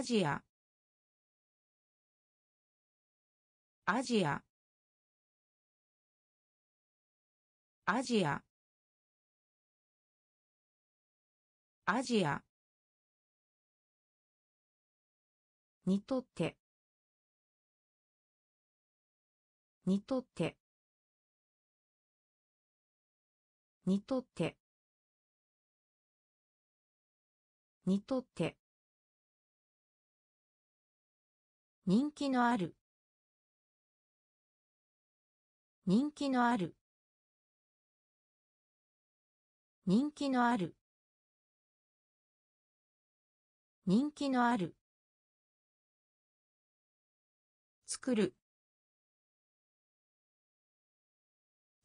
アジア。アジア。アジア。アジア。にとって。にとって。にとって。にとって。人気のある。人気のある。人気のある。人気のある。作る。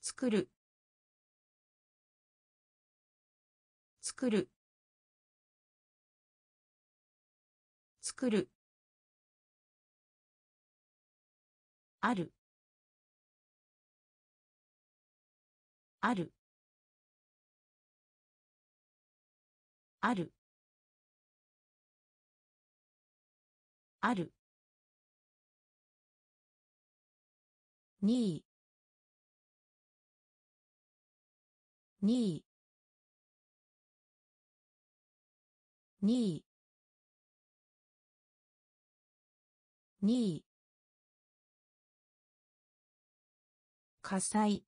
作る。作る。作る。ある。ある。ある。ある。2位2位2位2位火災。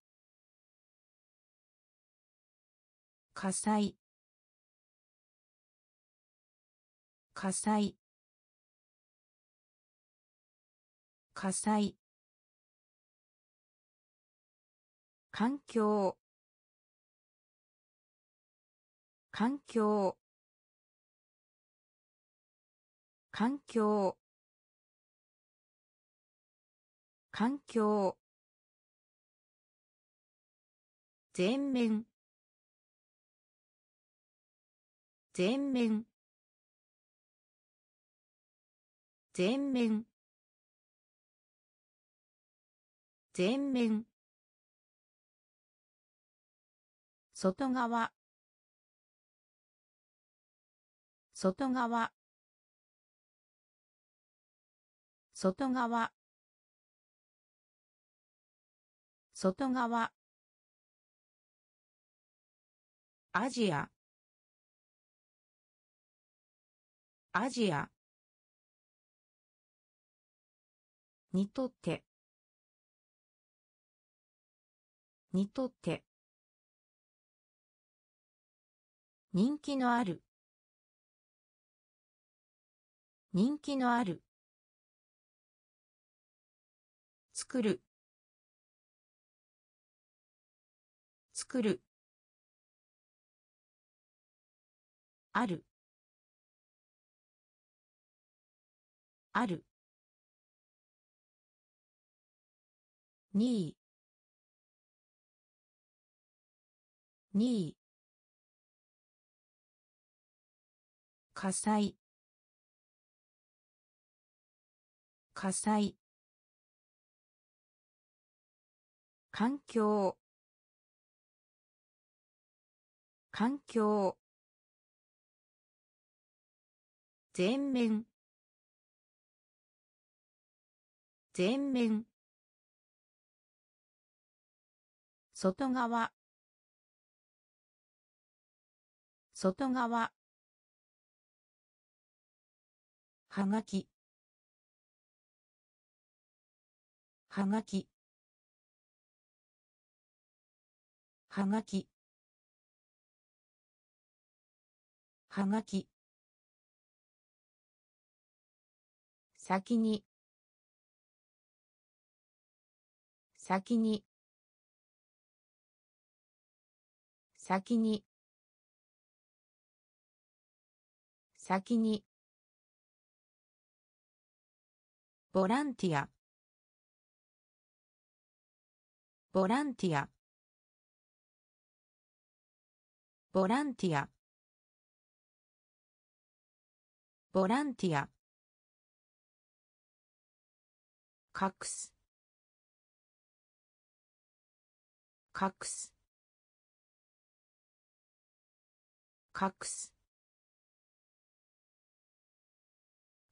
火災。火災。火災。環境。環境。環境。環境。全面。全面。全面。全面。外側。外側。外側。外側。アジア。アジア。にとって。にとって。人気のある。人気のある。作る。作る。ある。ある。2位2位火災。火災。環境。環境。全面。全面。外側。外側。はがきはがきはがきはがき先に。先に。先に。先に。ボランティア。ボランティア。ボランティア。ボランティア。隠す。隠す。隠す。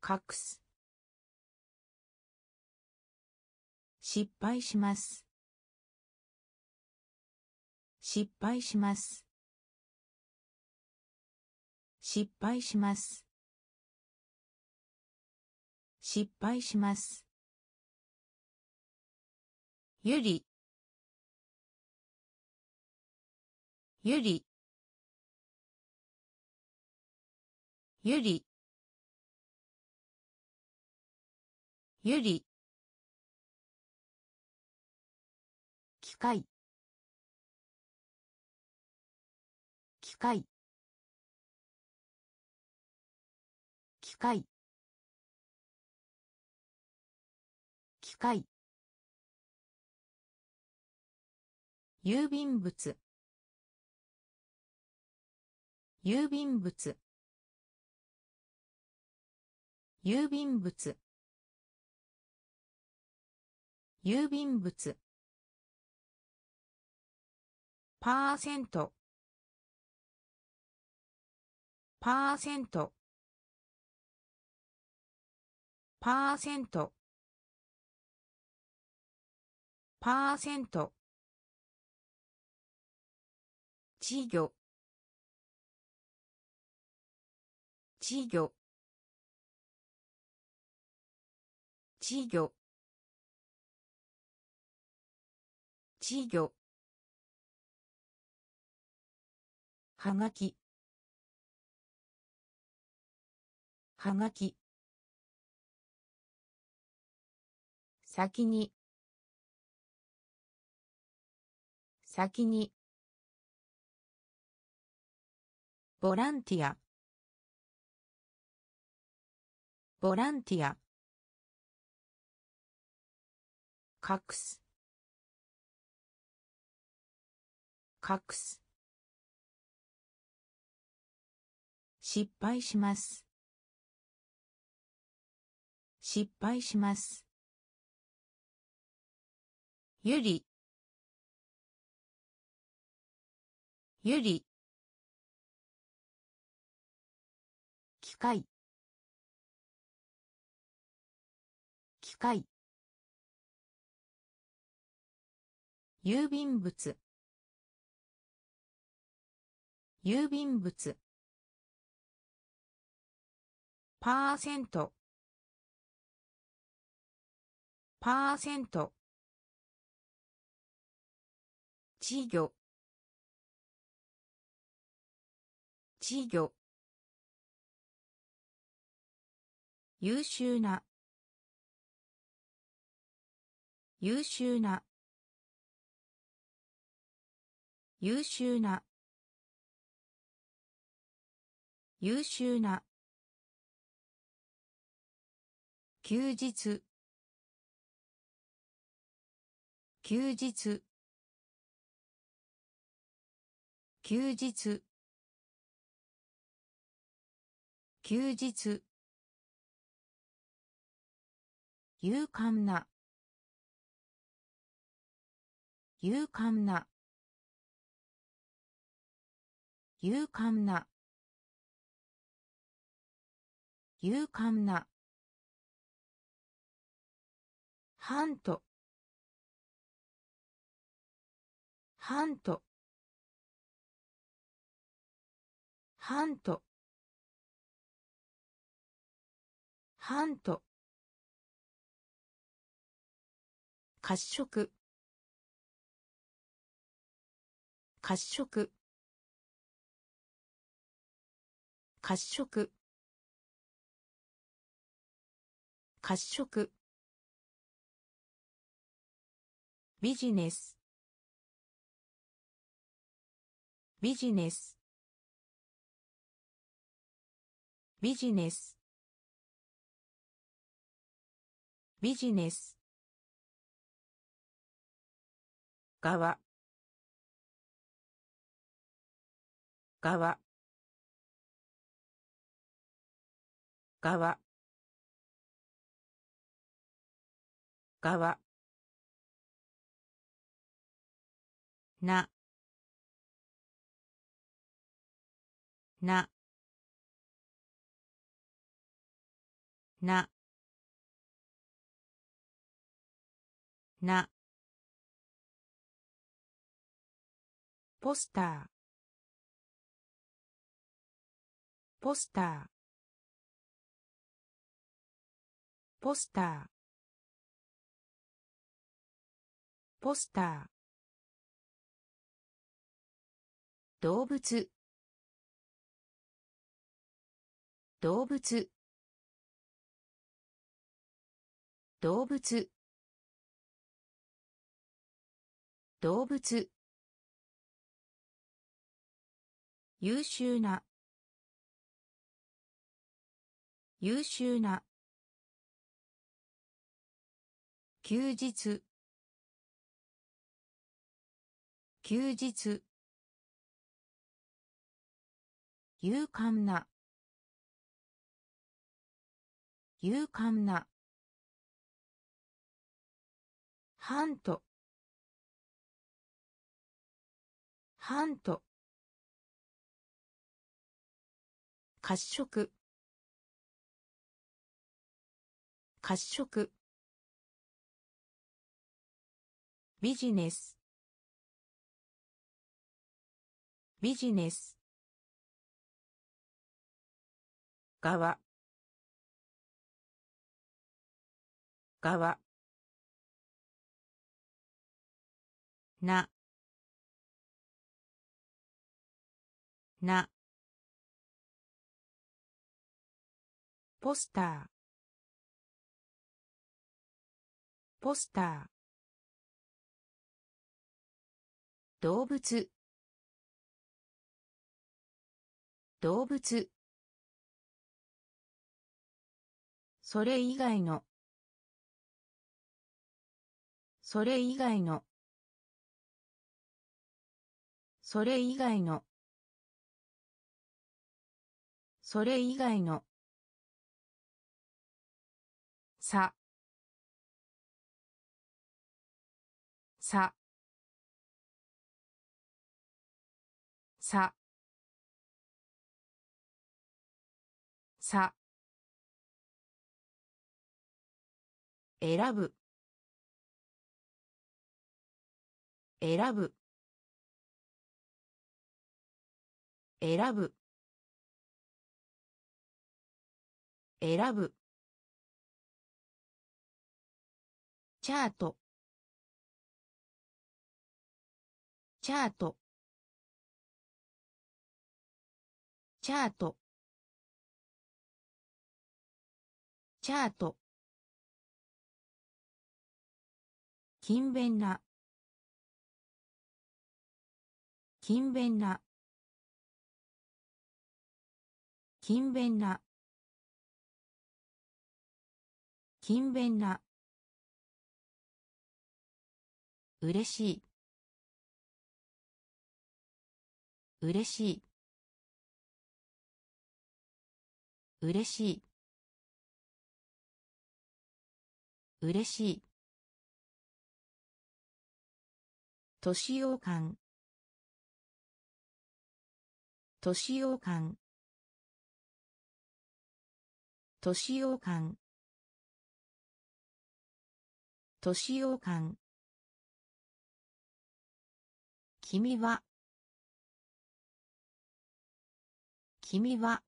隠す。失敗します。失敗します。失敗します。失敗します。ゆり。ゆり。ゆり。ゆり。機械。機械。機械。機械。郵便物。郵便物。郵便物。郵便物。パーセント。パーセント。パーセント。パーセント。稚魚。稚魚。稚魚。稚魚。はがきはがき先に。先に。ボランティアボランティア隠す。隠す。失敗します。失敗します。ゆりゆり機械。機械。郵便物。郵便物。パーセント。パーセント。稚魚。稚魚。優秀な。優秀な。優秀な。優秀な。休日。休日。休日。休日。勇敢な。勇敢な。勇敢な。勇敢な。ハント。ハント。ハント。ハント。褐色。褐色。褐色。褐色。ビジネス。ビジネス。ビジネス。ビジネス。側。側。側。側。な。な。な。な。ポスター。ポスター。ポスター。ポスター。動物。動物。動物。動物。優秀な。優秀な。休日。休日。勇敢な。勇敢な。ハント。ハント。褐色。褐色。ビジネス。ビジネス。側。側。な。な。ポスター。ポスター。動物。動物。それ以外の。それ以外の。それ以外の。それ以外の。さ。さ。さ。さ。選ぶ。選ぶ。選ぶ。選ぶ。チャート。チャート。チャート。チャート。勤勉な。勤勉な。勤勉な。勤勉な。うれしい。うれしい。うれしい。としい。年ようかん。年ようかん。年ようかん。年ようかん。君は。君は。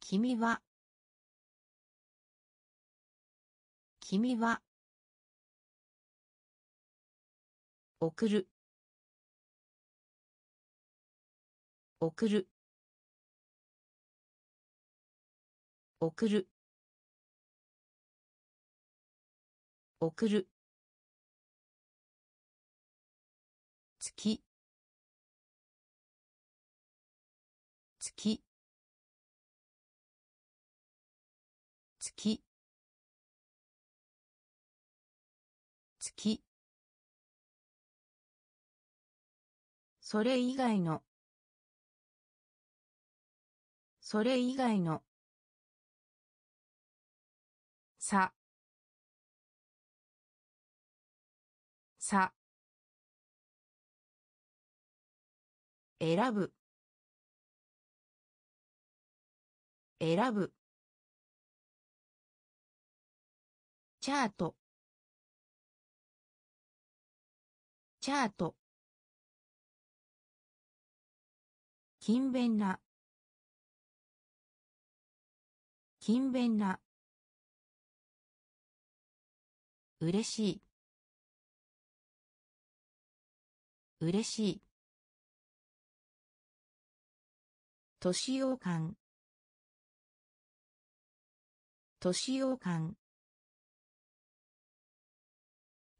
君は。君は。送る。送る。送る。送る。月。月。月。月。それ以外の。それ以外の。さ。さ。選ぶ。選ぶ。チャート。チャート。勤勉な。勤勉な。嬉しい。嬉しい。年用感年用感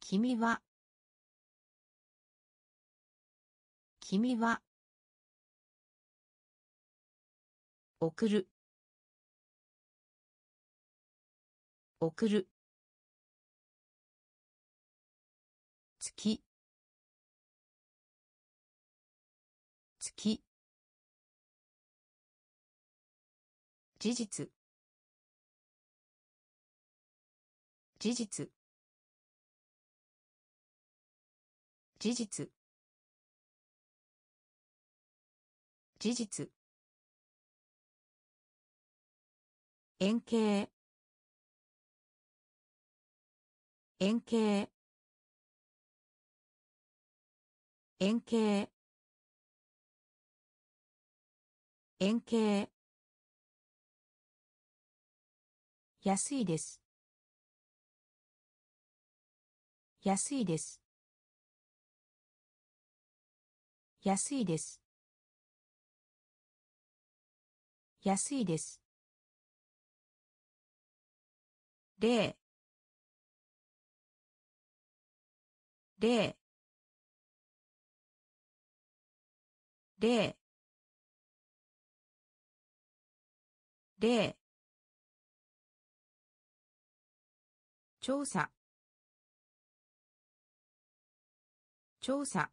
君は。君は。送る。送る。月。事実。事実。事実。事実。円形。円形。円形。円形。安いです。安いです。安いです。安いです。例。例。例。例。調査。調査。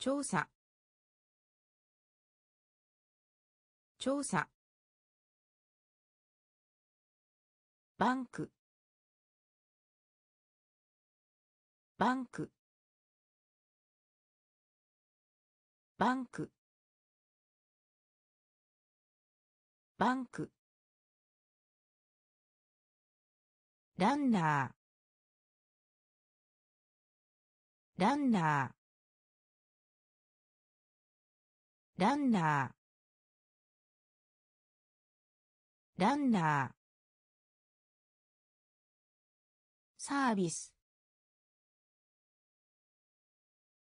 調査。調査。バンク。バンク。バンク。バンク。ランナー。ランナー。ランナー。ランナー。サービス。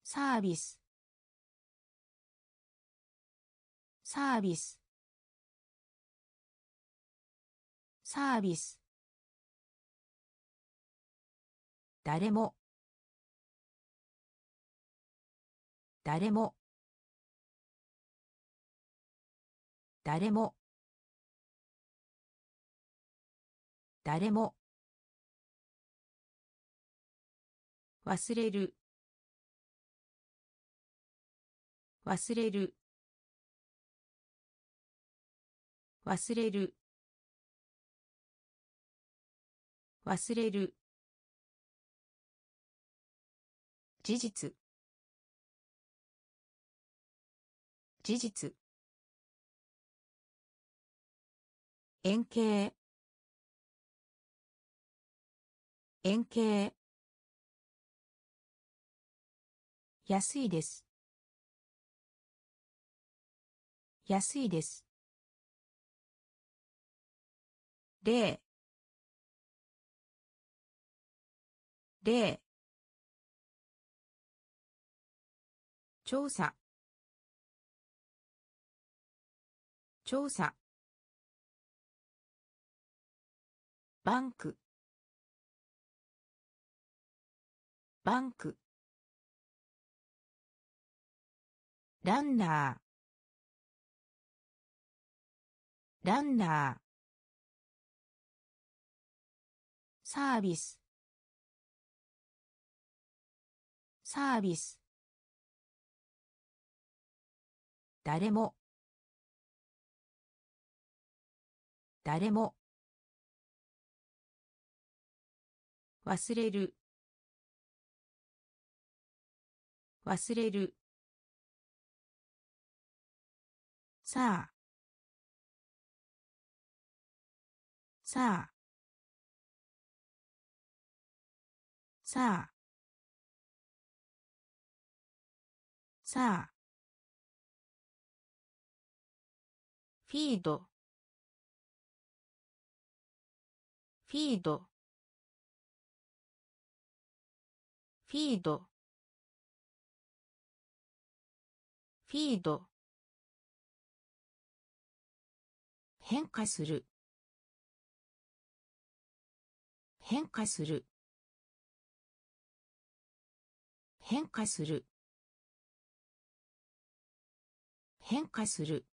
サービス。サービス。サービス。誰も。誰も。誰も。誰も。忘れる。忘れる。忘れる。忘れる。事実。事実。円形。円形。安いです。安いです。例。例。調査。調査。バンク。バンク。ランナー。ランナー。サービス。サービス。誰も。誰も。忘れる。忘れる。さあ。さあ。さあ。さあ。フィード。フィード。フィード。フィード。変化する。変化する。変化する。変化する。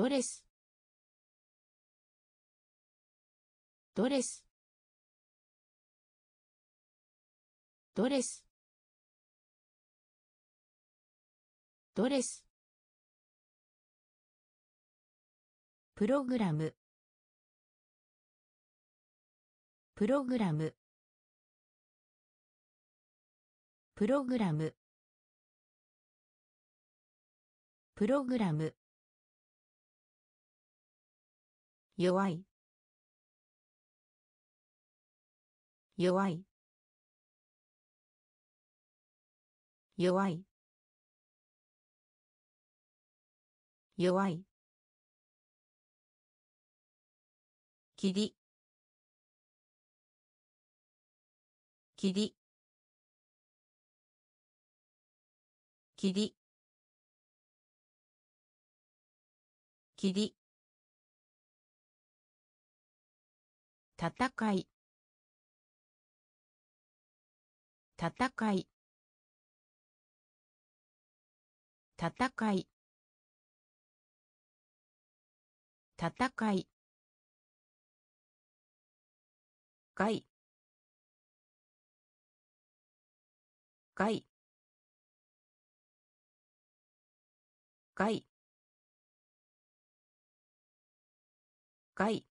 ドレス。ドレス。ドレス。ドレス。プログラム。プログラム。プログラム。プログラム。弱い。弱い。弱い。弱い。きりきり戦い。戦い。戦い。戦い。外外外外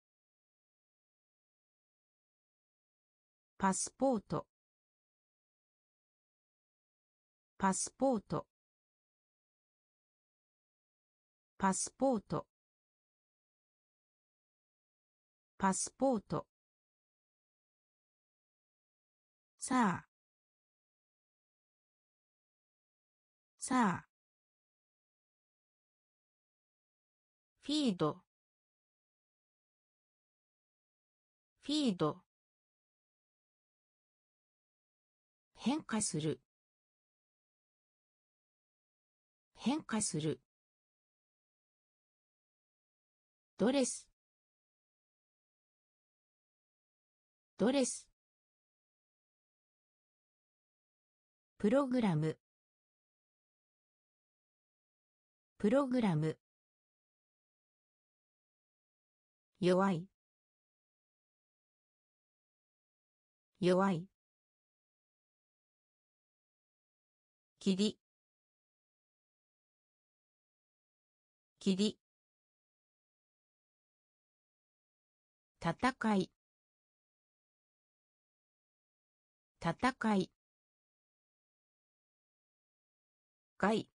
パスポート。パスポート。パスポート。パスポート。さあ。さあ。フィード。フィード。変化する。変化する。ドレス。ドレス。プログラム。プログラム。弱い。弱い。きり。きり。戦い。戦い。外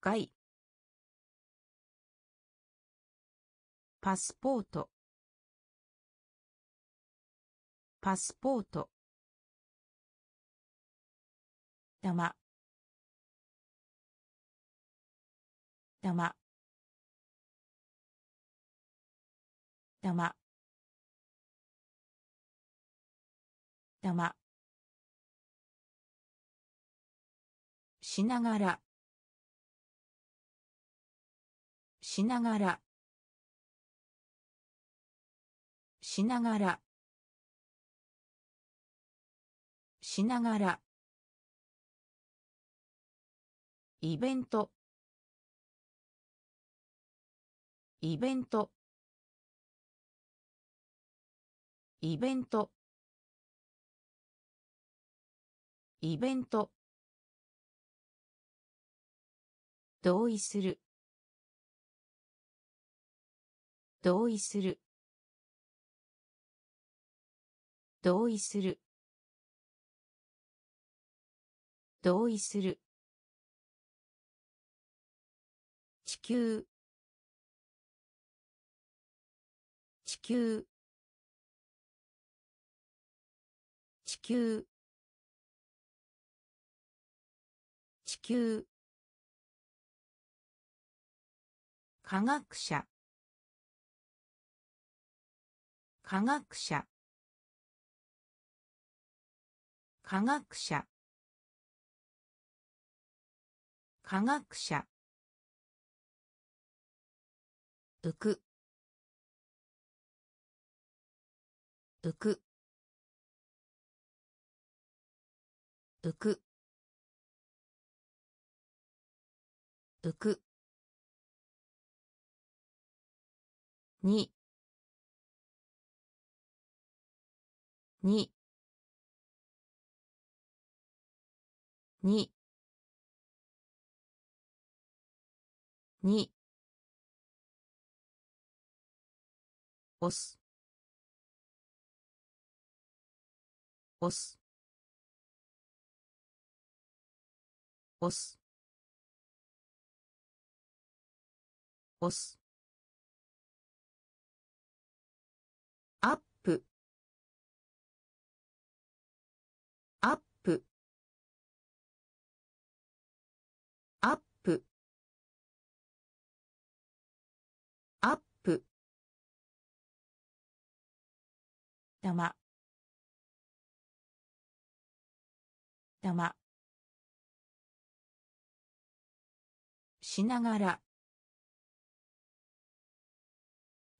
外パスポート。パスポート。玉。玉。玉。玉。しながらしながらしながらしながらイベント。イベント。イベント。イベント。同意する。同意する。同意する。同意する。球地球地球地球科学者。科学者。科学者。科学者。浮く。浮く。浮く。浮く。に。に。に。に。押す。押す。押す。押す。玉。玉。しながら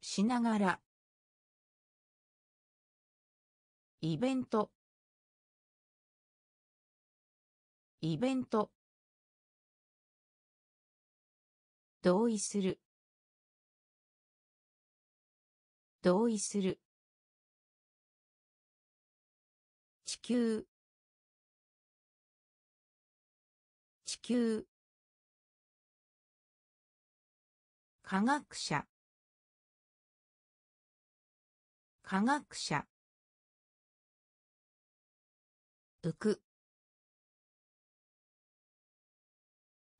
しながらイベント。イベント。同意する。同意する。球地球。科学者。科学者。浮く。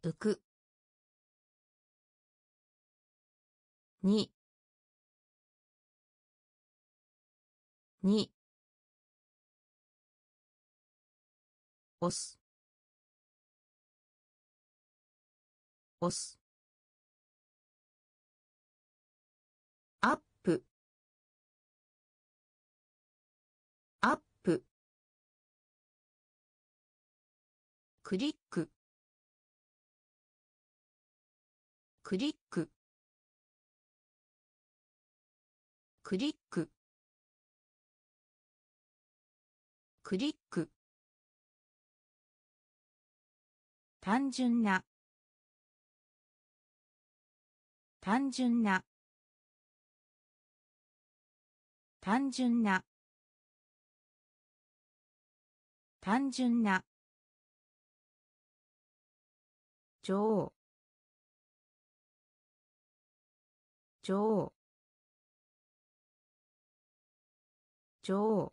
浮く。に。に。押す。押す。アップ。アップ。クリック。クリック。クリック。クリック。単純な。単純な。単純な。単純な。女王。女王。女王。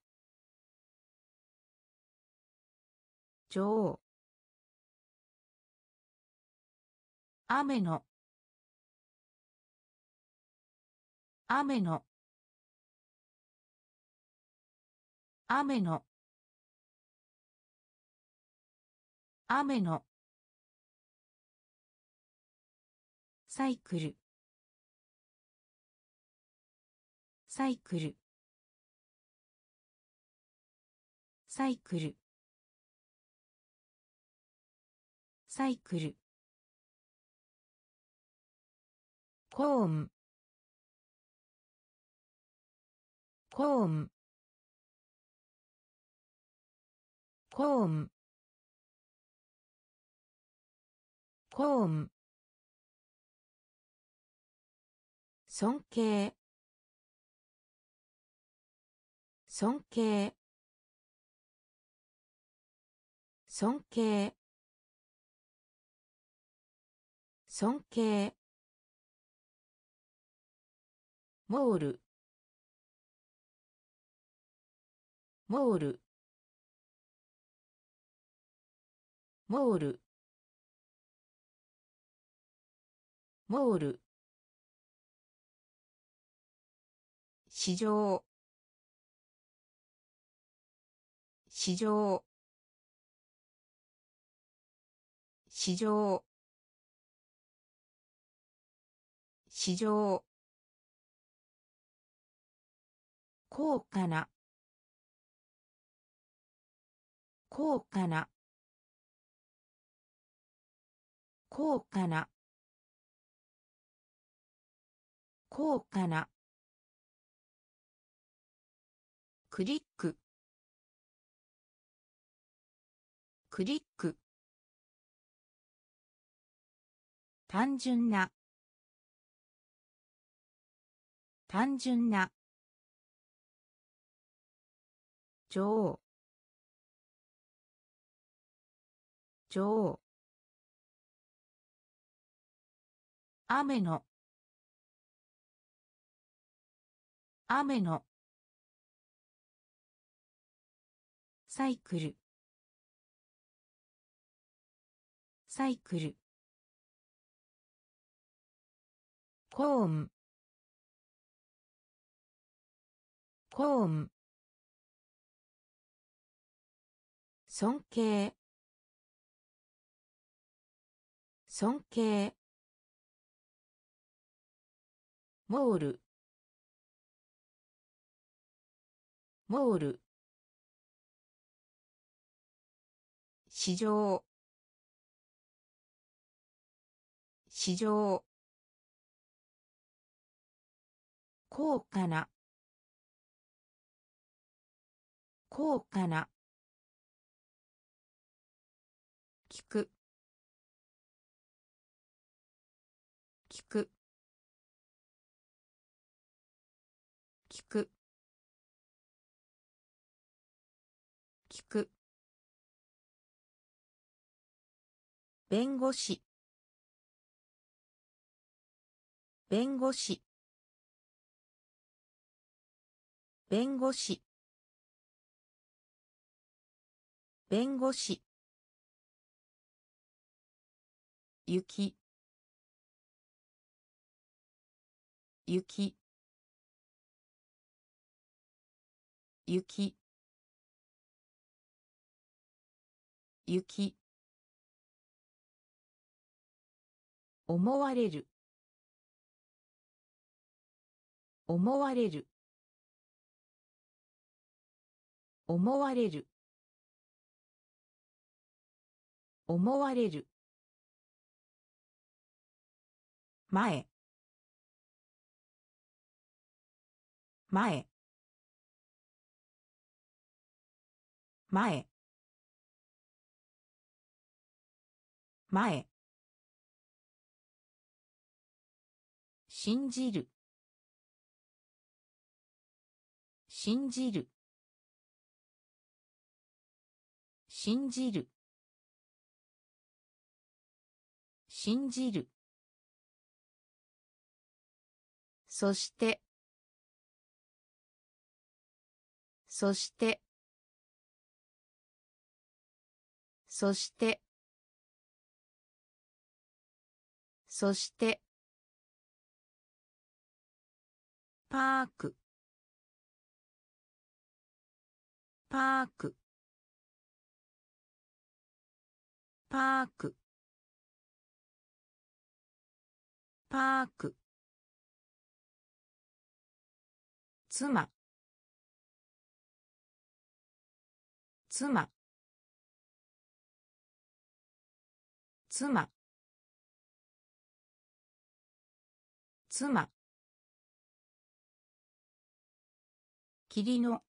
女王。雨の。雨の。雨の。雨の。サイクル。サイクル。サイクル。サイクル。コーンコーンコーンコーン尊敬尊敬尊敬尊敬モール。モール。モール。モール。市場。市場。市場。市場。高価な。高価な。高価な。高価な。クリック。クリック。単純な。単純な。女王女王雨の。雨の。サイクル。サイクル。コーンコーン尊敬。尊敬。モール。モール。市場。市場。高価な。高価な。弁護士。弁護士。弁護士。弁護士。雪。雪。雪。雪。思われる。思われる。思われる。思われる。前。前。前。前。信じる。信じる。信じる。信じる。そして。そして。そして。そして。パーク。パーク。パーク。パーク。妻。妻。妻。妻。霧の。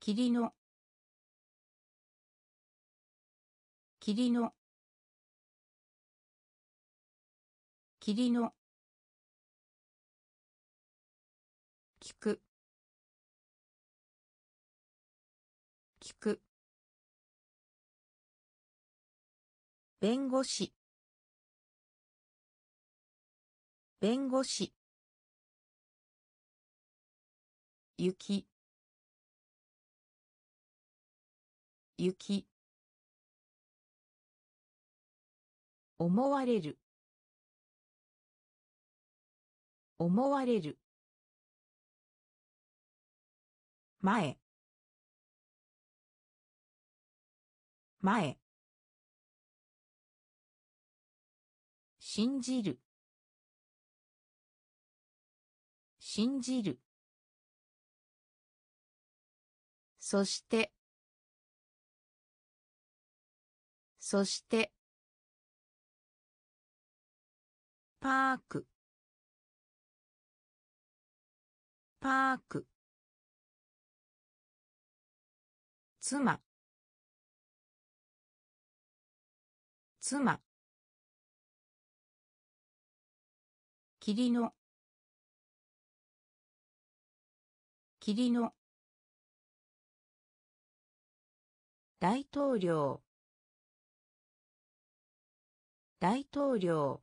霧の。霧の。霧の。聞く聞く弁護士。弁護士。雪。雪。思われる。思われる。前。前。信じる。信じる。そしてそしてパーク。パーク。妻。妻。霧の。霧の。大統領。大統領。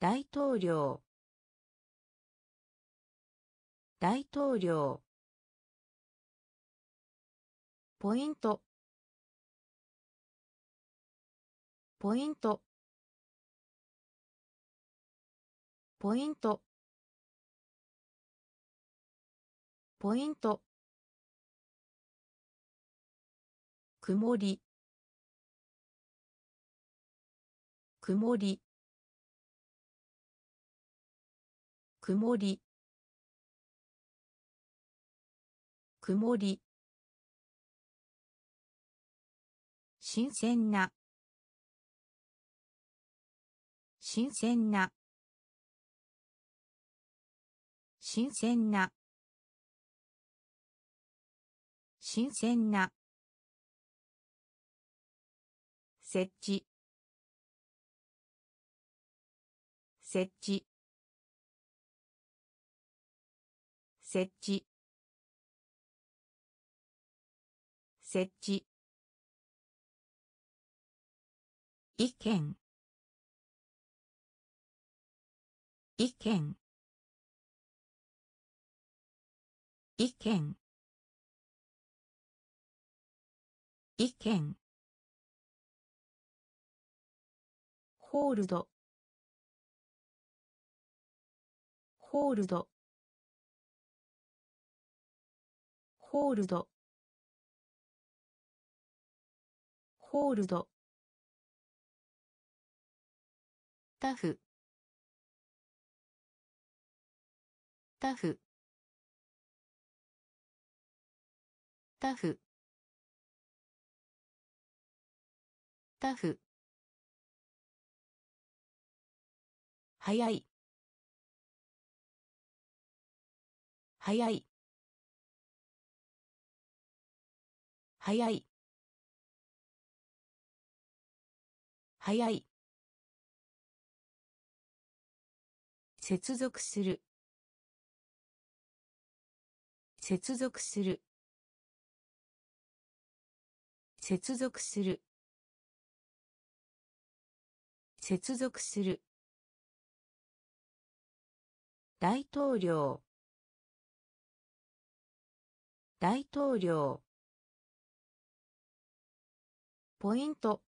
大統領。大統領。ポイント。ポイント。ポイント。ポイント。曇り。曇り。曇り。曇り。新鮮な。新鮮な。新鮮な。新鮮な。設置。設置。設置。設置。意見。意見。意見。意見。ホールド。ホールド。ホールド。ホールド。タフ。タフ。タフ。タフ。早い。早い。早い。早い。接続する。接続する。接続する。接続する。大統領。大統領。ポイント。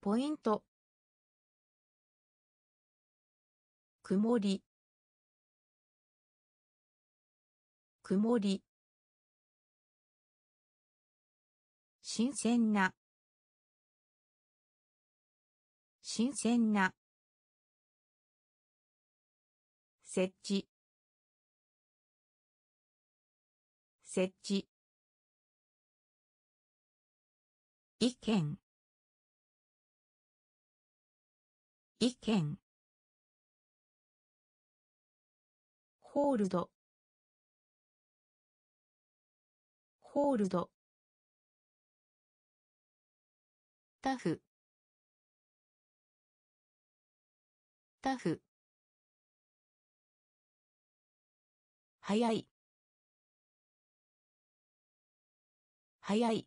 ポイント。曇り。曇り。新鮮な。新鮮な。設置。設置。意見。意見。ホールド。ホールド。タフ。タフ。早い。早い。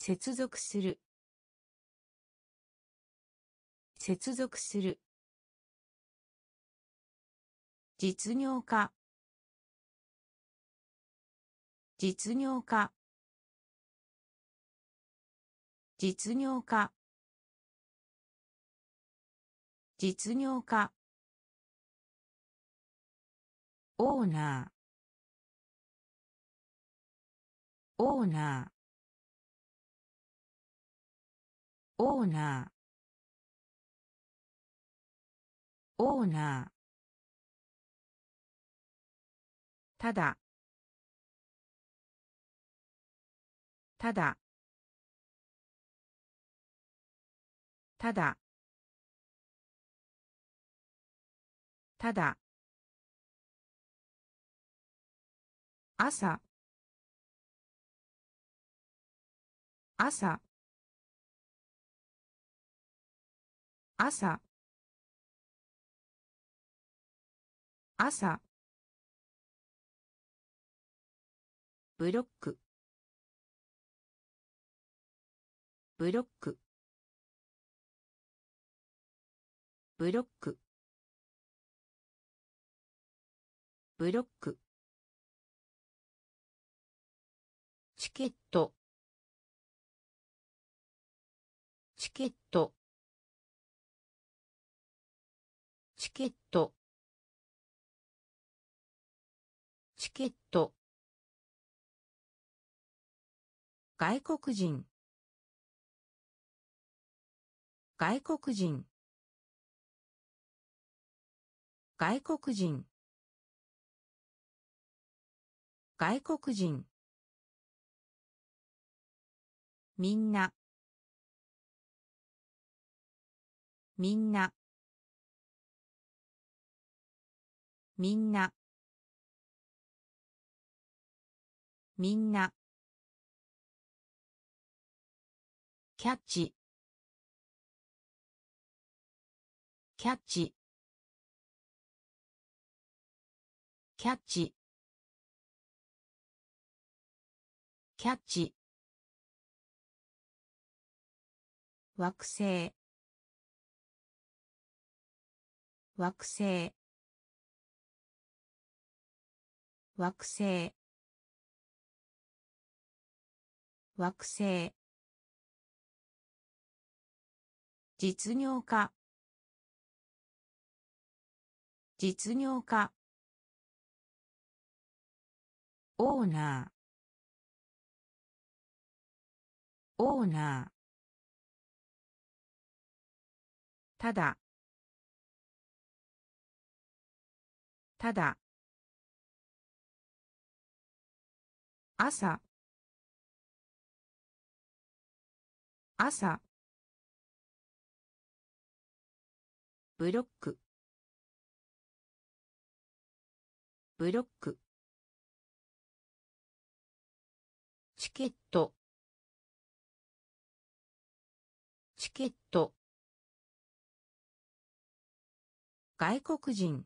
接続する。接続する。実業家。実業家。実業家。実業家。オーナー。オーナー。オーナー。オーナー。ただ。ただ。ただ。ただ。朝。朝。朝。朝。ブロック。ブロック。ブロック。ブロック。外国人。外国人。外国人。外国人。みんな。みんな。みんな。みんな。キャッチ。キャッチ。キャッチ。キャッチ。惑星。惑星。惑星。惑星。実業家。実業家。オーナー。オーナー。ただ。ただ。朝。朝。ブロック。ブロック。チケット。チケット。外国人。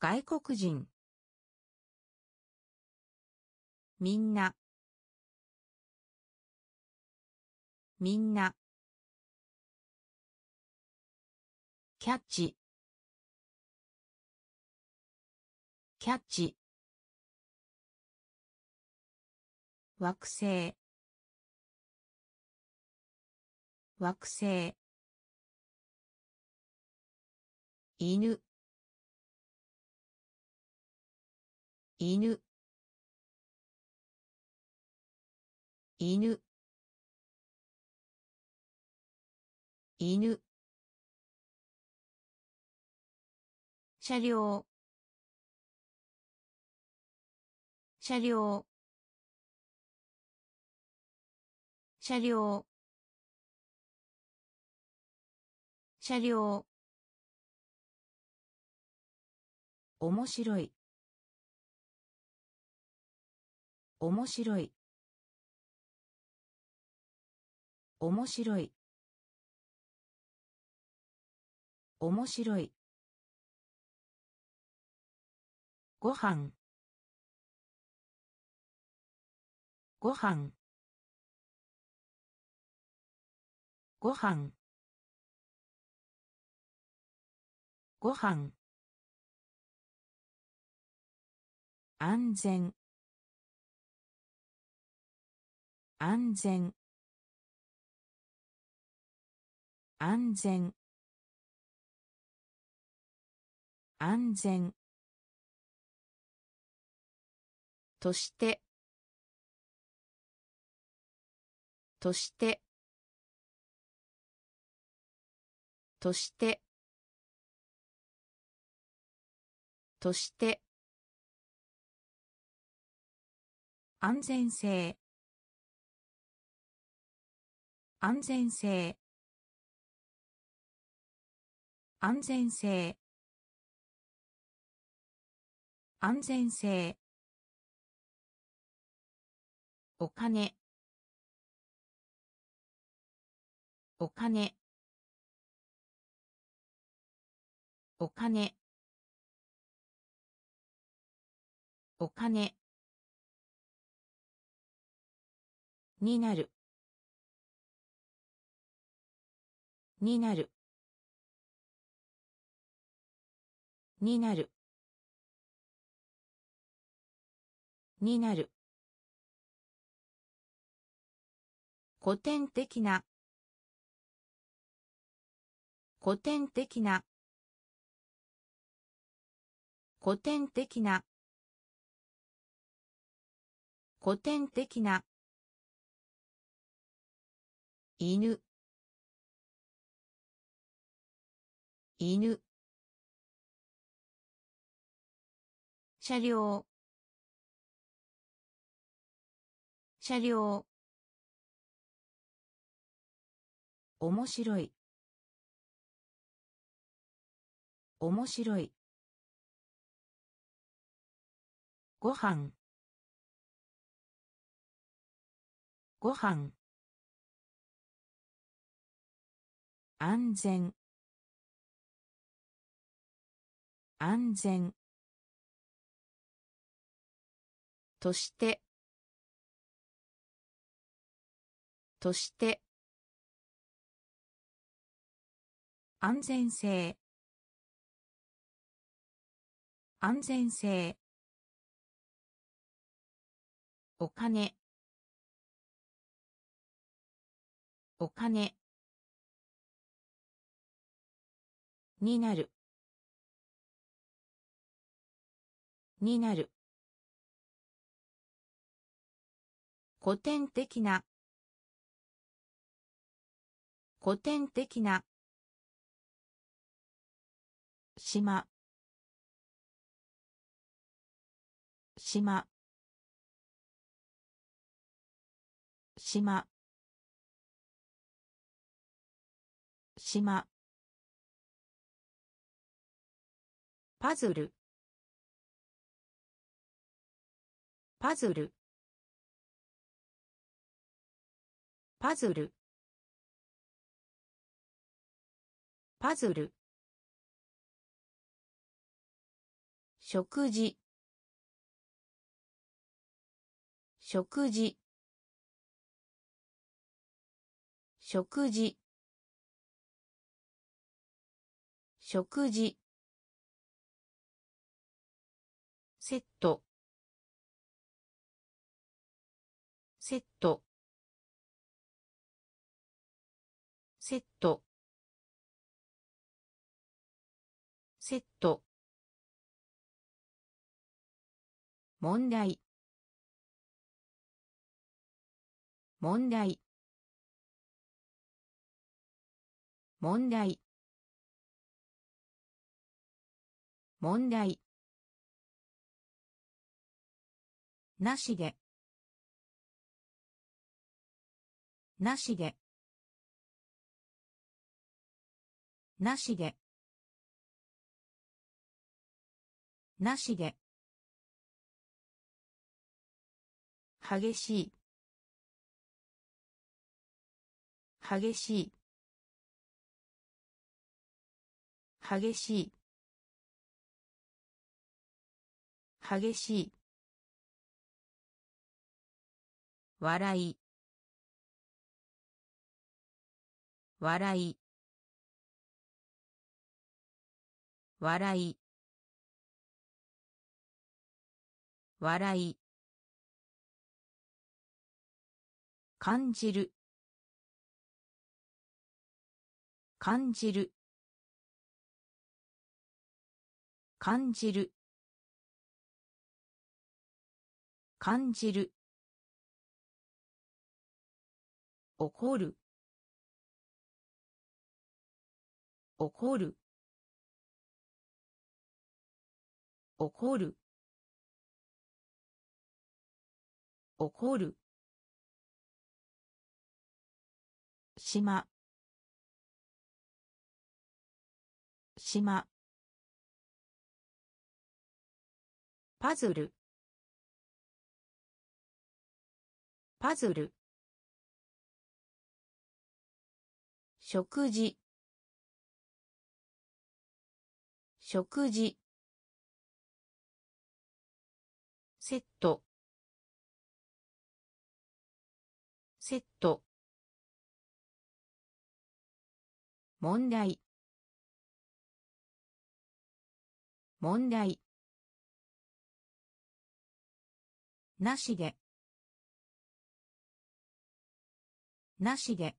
外国人。みんな。みんな。キャッチ。キャッチ。惑星。惑星。犬。犬。犬。犬。車両。車両。車両。車両。面白い。面白い。面白い。面白い。ごはんごはんごはんご飯。安全。安全。安全。安全。としてとしてとしてとして安全性安全性安全性安全性。お金。お金。お金。お金。になる。になる。になる。になる。古典的な。古典的な。古典的な。古典的な。犬。犬。車両。車両。面白い。面白い。ご飯。ご飯。安全。安全。として。として。安全性。安全性。お金。お金。になる。になる。古典的な。古典的な。島。島。島。島。パズル。パズル。パズル。パズル。食事。食事。食事。食事。セット。問題。問題。問題。問題。なしで。なしで。なしで。なしで。激しい。激しい。激しい。激しい。笑い。笑い。笑い。笑い。感じる。感じる。感じる。感じる。怒る。怒る。怒る。怒る。島。島。パズル。パズル。食事。食事。セット。問題。問題。なしで。なしで。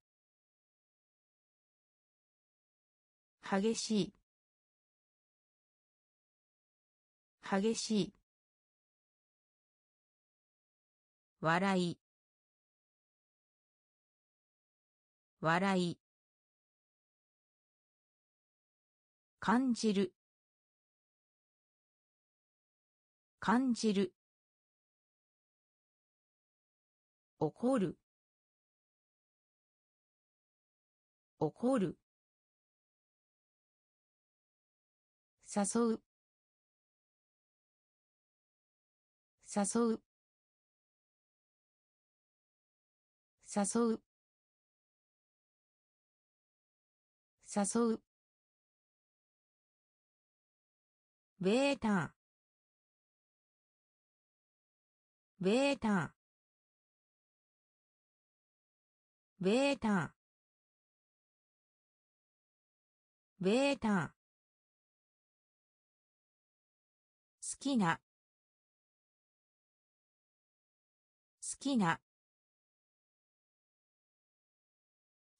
激しい。激しい。笑い。笑い。感じる。感じる。怒る。怒る。誘う。誘う。誘う。ベータベータベータベーター好きな。好きな。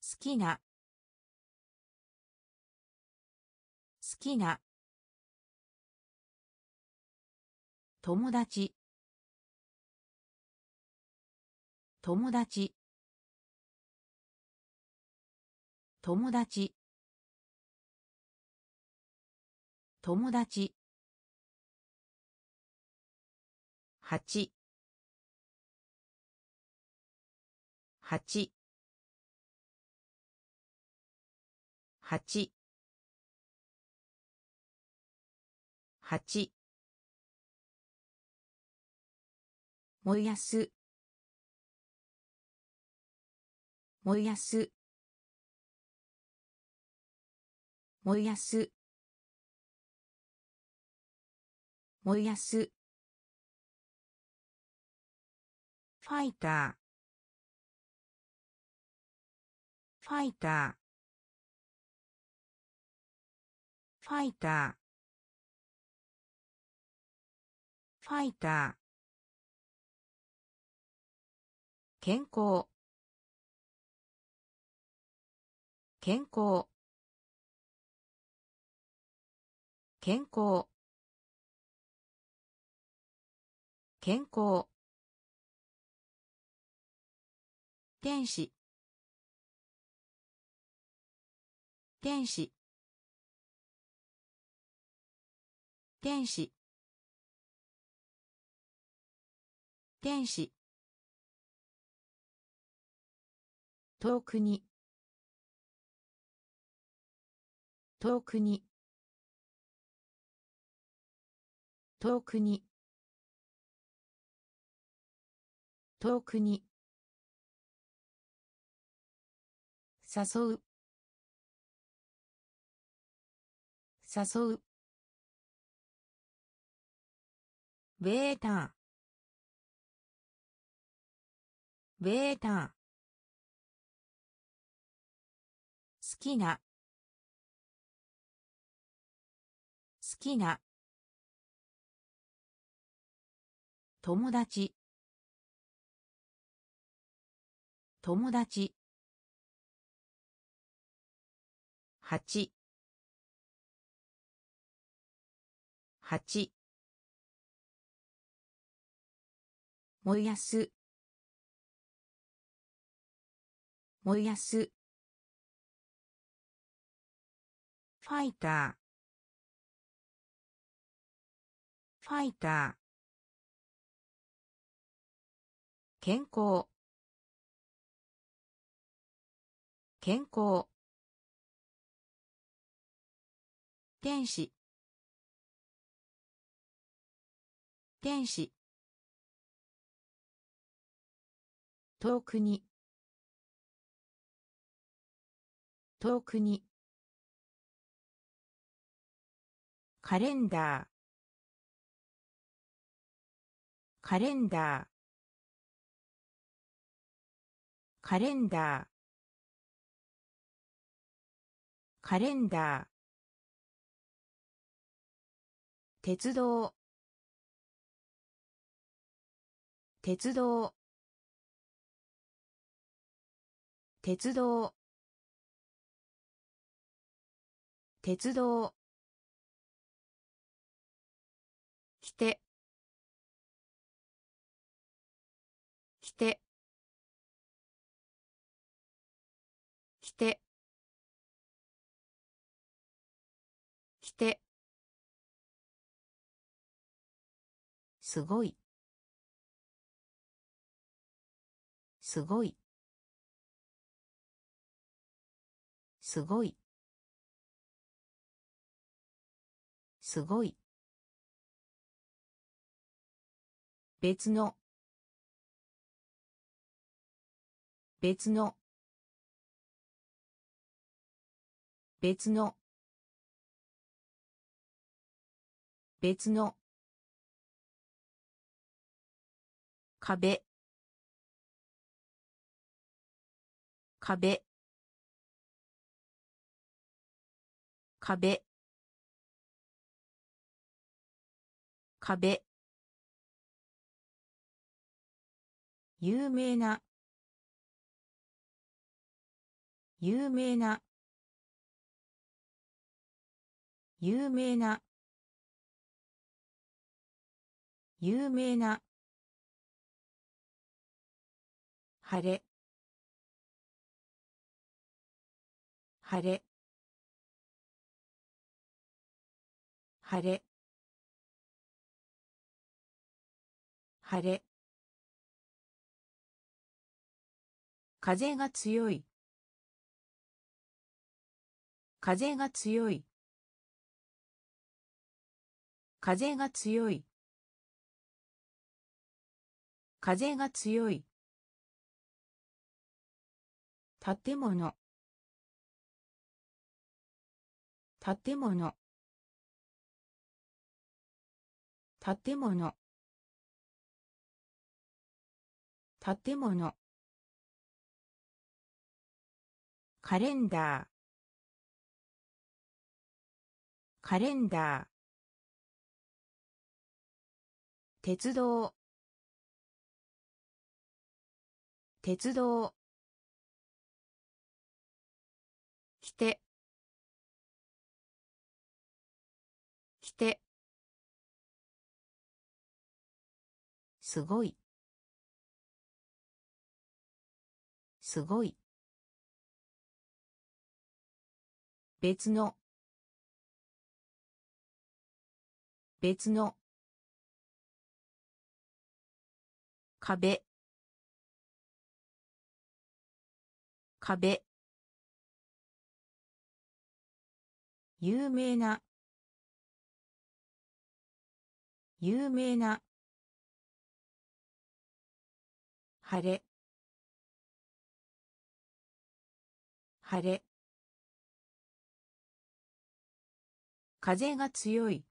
好きな。好きな。友達。友達。友達。友達。八。八。八。八。燃やす。燃やす。燃やす。燃やす。ファイター。ファイター。ファイター。ファイター。健康。健康。健康。健康。天使。天使。天使。天使。遠くに。遠くに。遠くに。遠くに。誘う。誘う。ベータベータ好きな。きな。友達。友達。八。八。燃やす。燃やす。ファイター。ファイター。健康。健康。天使。天使。遠くに。遠くに。カレンダー。カレンダー。カレンダー。カレンダー。鉄道。鉄道。鉄道。鉄道。て。きて。きて。きて。すごい。すごい。すごい。すごい。別の。別の。別の。別の。壁。壁。壁。壁。有名な。有名な。有名な。有名な。晴れ。晴れ。晴れ。晴れ。風が強い。風が強い。風が強い。風が強い。建物。建物。建物。建物。カレンダー。カレンダー。鉄道。鉄道。きて。きて。すごい。すごい。別の。別の。壁。壁。有名な。有名な。晴れ。晴れ。風が強い。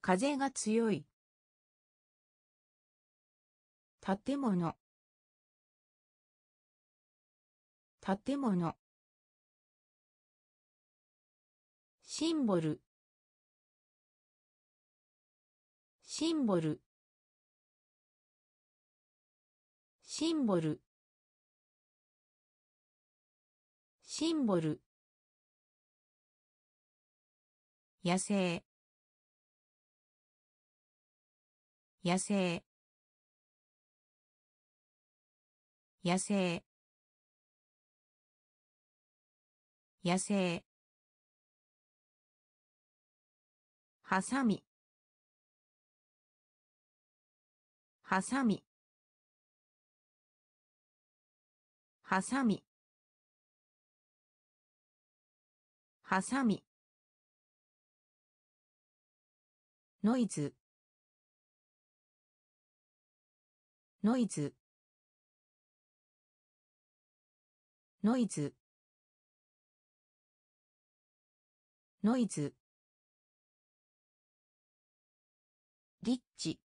風が強い。建物。建物。シンボル。シンボル。シンボル。シンボル。野生。野生。野生。野生。はさみはさみはさみはさみノイズ。ノイズ。ノイズ。ノイズ。リッチ。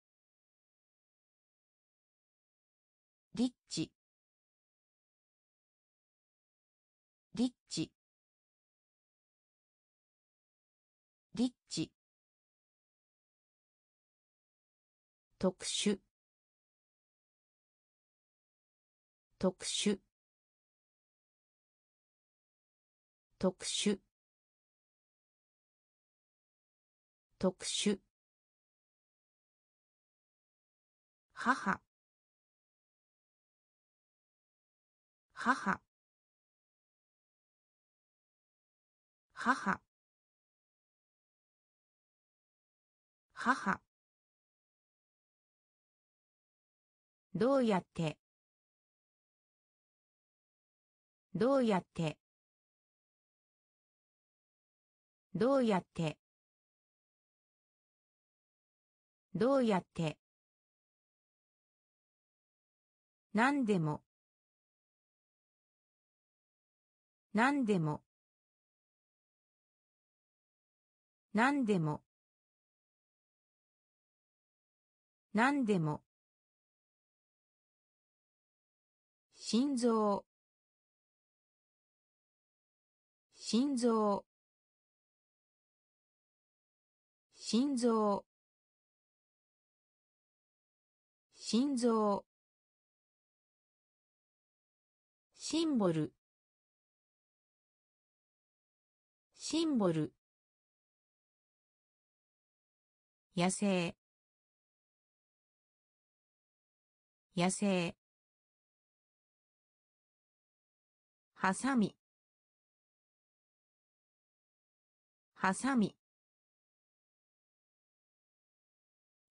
特殊。特殊。特殊。特殊。母。母。母。母。どうやって？どうやって？どうやって？どうやって？何でも？何でも？何でも？何でも？心臓。心臓。心臓。心臓。シンボル。シンボル。野生。野生。はさみはさみ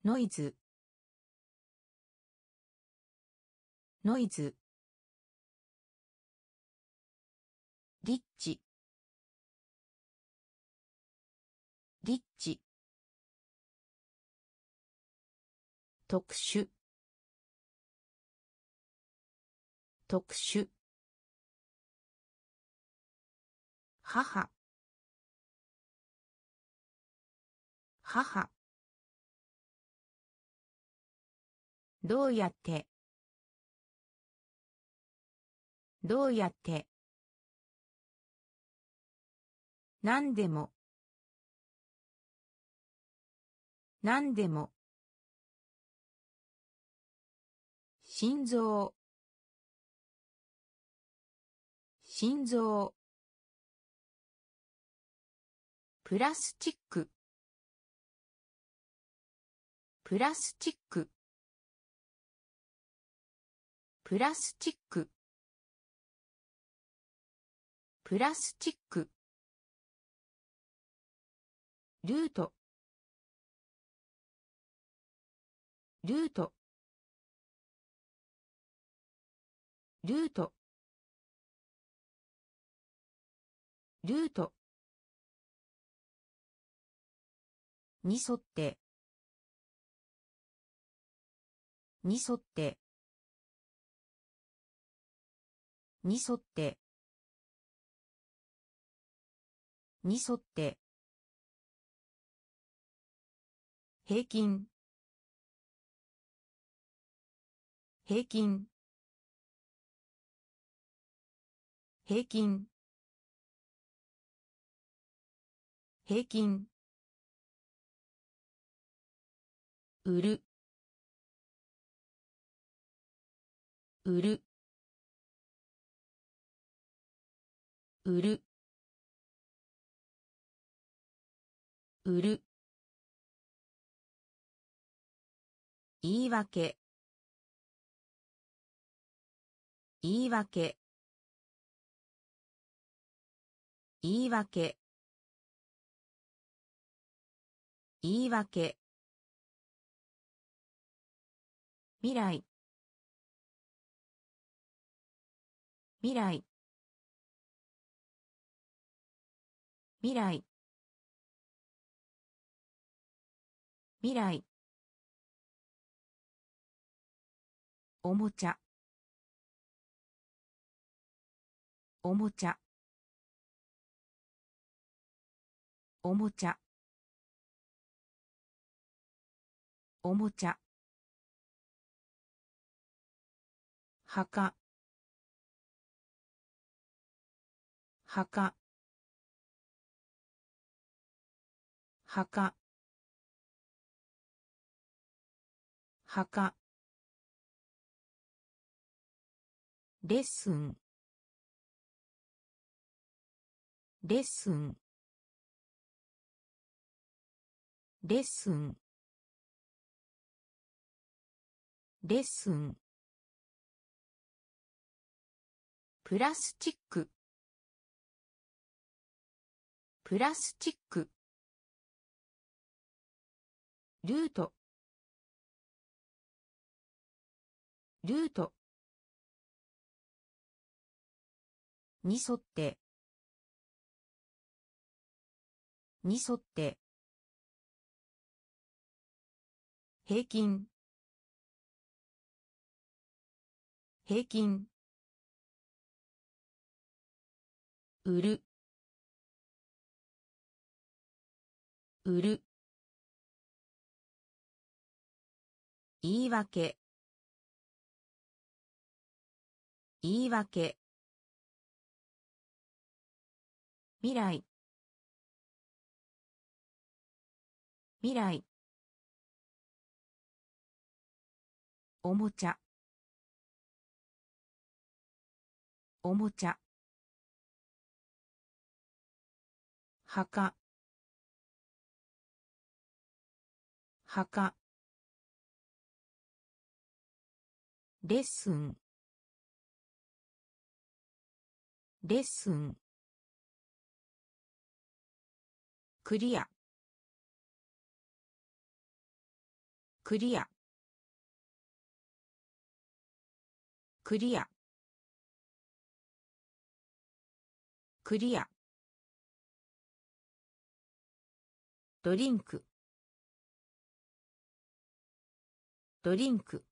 ノイズ。ノイズ。リッチ。リッチ。特殊。特殊。母。母。どうやって？どうやって？何でも。何でも。心臓。心臓。プラスチック。プラスチック。プラスチック。プラスチック。ルート。ルート。ルート。ルート。に沿って。に沿って。に沿って。に沿って。平均。平均。平均。平均。売る。売る。売る。売る。言い訳。言い訳。言い訳。言い訳。未来。未来。未来。未来。おもちゃ。おもちゃ。おもちゃ。おもちゃ。墓。墓。墓。墓。レッスン。レッスン。レッスン。レッスン。プラスチック。プラスチック。ルート。ルート。に沿って。に沿って。平均。平均。売る。売る。言い訳。言い訳。未来。未来。おもちゃ。おもちゃ。墓。墓。レッスン。レッスン。クリア。クリア。クリア。クリア。ドリンク。ドリンク。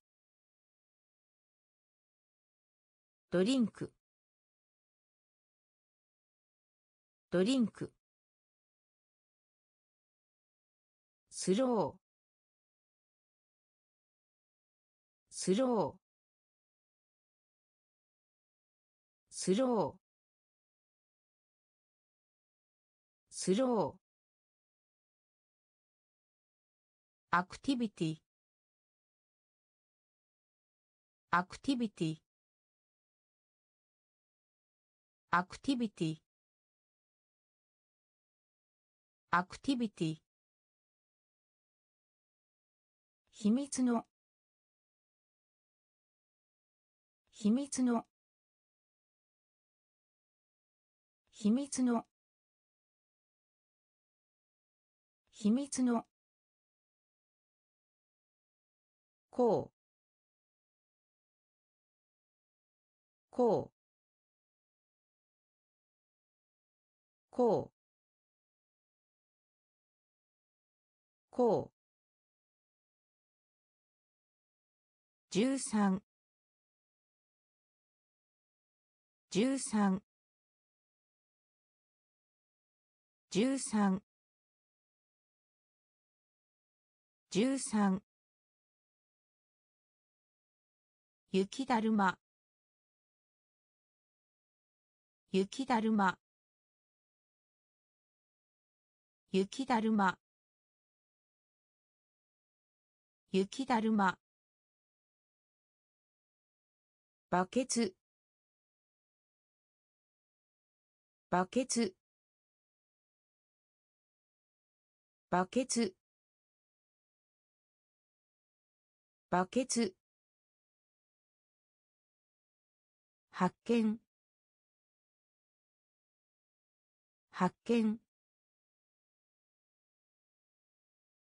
ドリンク。ドリンク。スロー。スロー。スロー。スロー。アクティビティアクティビティアクティビティアクティビティ秘密の。秘密の。秘密の。秘密の。こう。こう。こう。こう。十三。十三。十三。十三。雪だるま。雪だるま。雪だるま。雪だるま。バケツ。バケツ。バケツ。バケツ。発見。発見。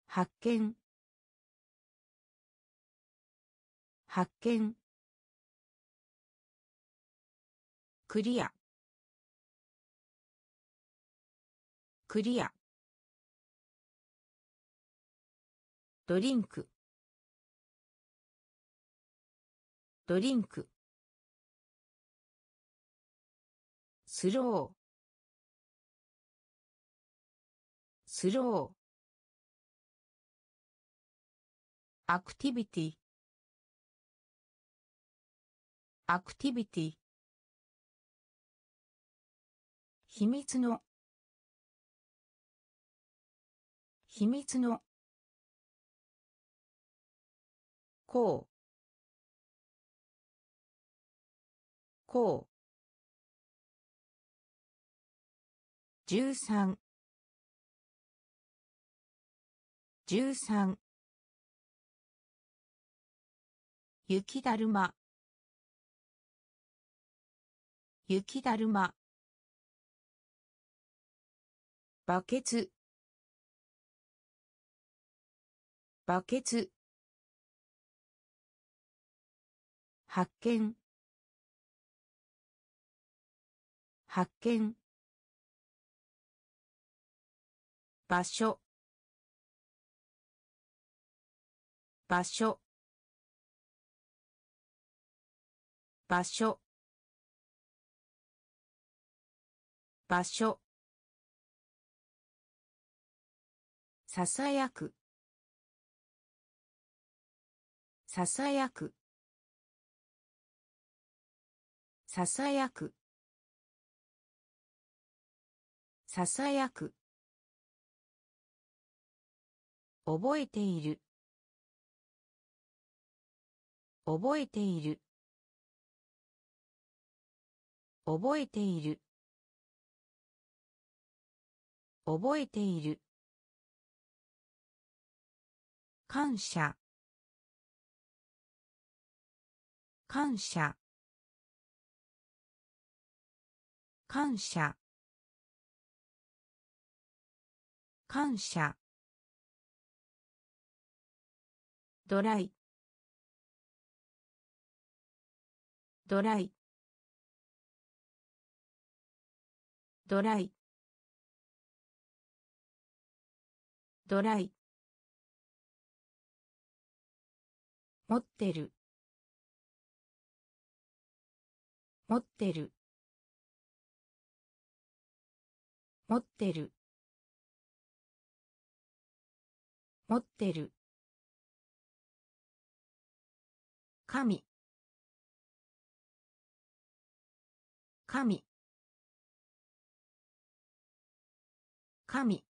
発見。発見。クリア。クリア。ドリンク。ドリンク。スロー。スロー。アクティビティ。アクティビティ。秘密の。秘密の。こう。こう。十三。十三。雪だるま。雪だるま。バケツ。バケツ。発見。発見。場所。場所。場所。場所。ささやく。ささやく。ささやく。ささやく。覚えている。覚えている。覚えている。覚えている。感謝。感謝。感謝。感謝。ドライ。ドライ。ドライ。ドライ。持ってる。持ってる。持ってる。持ってる。神。神。神。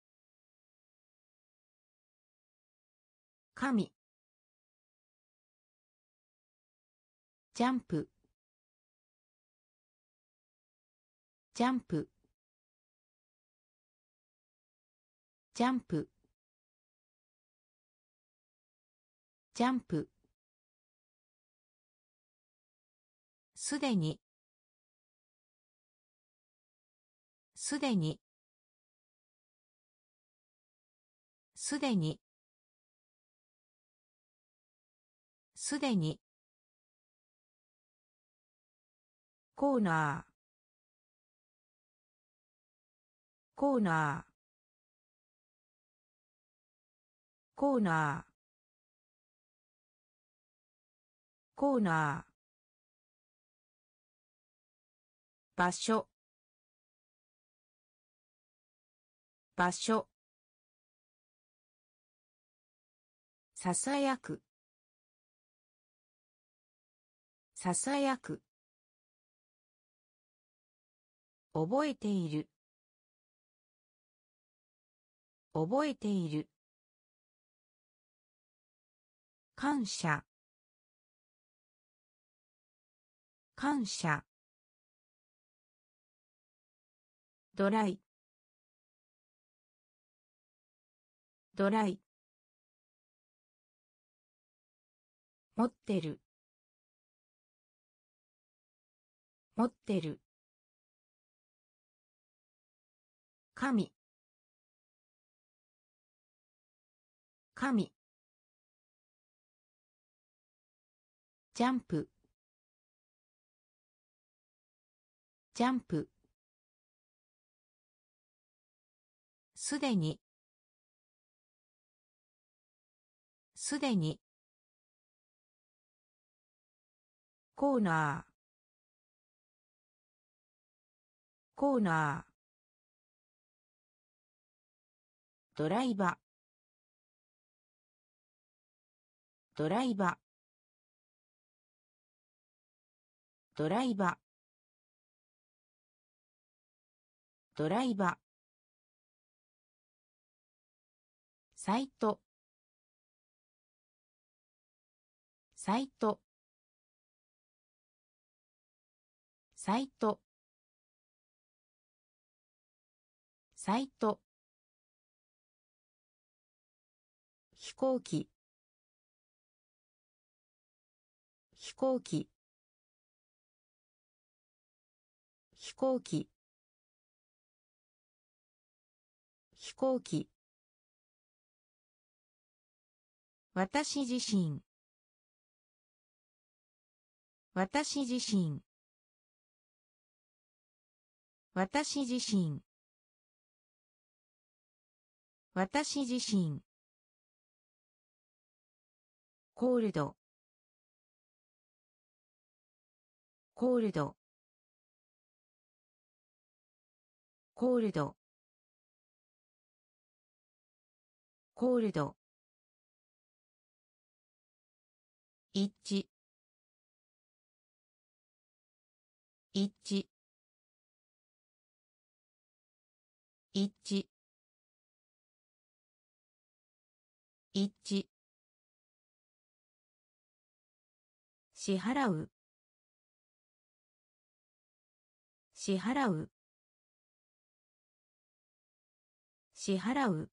神。ジャンプ。ジャンプ。ジャンプ。ジャンプ。すでに。すでに。すでに。すでに。コーナー。コーナー。コーナー。コーナー。場所。場所。ささやく。ささやく。覚えている。覚えている。感謝。感謝。ドライ。ドライ。持ってる。持ってる。神。神。ジャンプ。ジャンプ。すでに。すでに。コーナー。コーナー。ドライバー。ドライバー。ドライバー。ドライバー。サイト。サイト。サイト。サイト。飛行機。飛行機。飛行機。飛行機。私自身。私自身。私自身。私自身。コールド。コールド。コールド。コールド。一。致一。致一。致一。致支払う。支払う。支払う。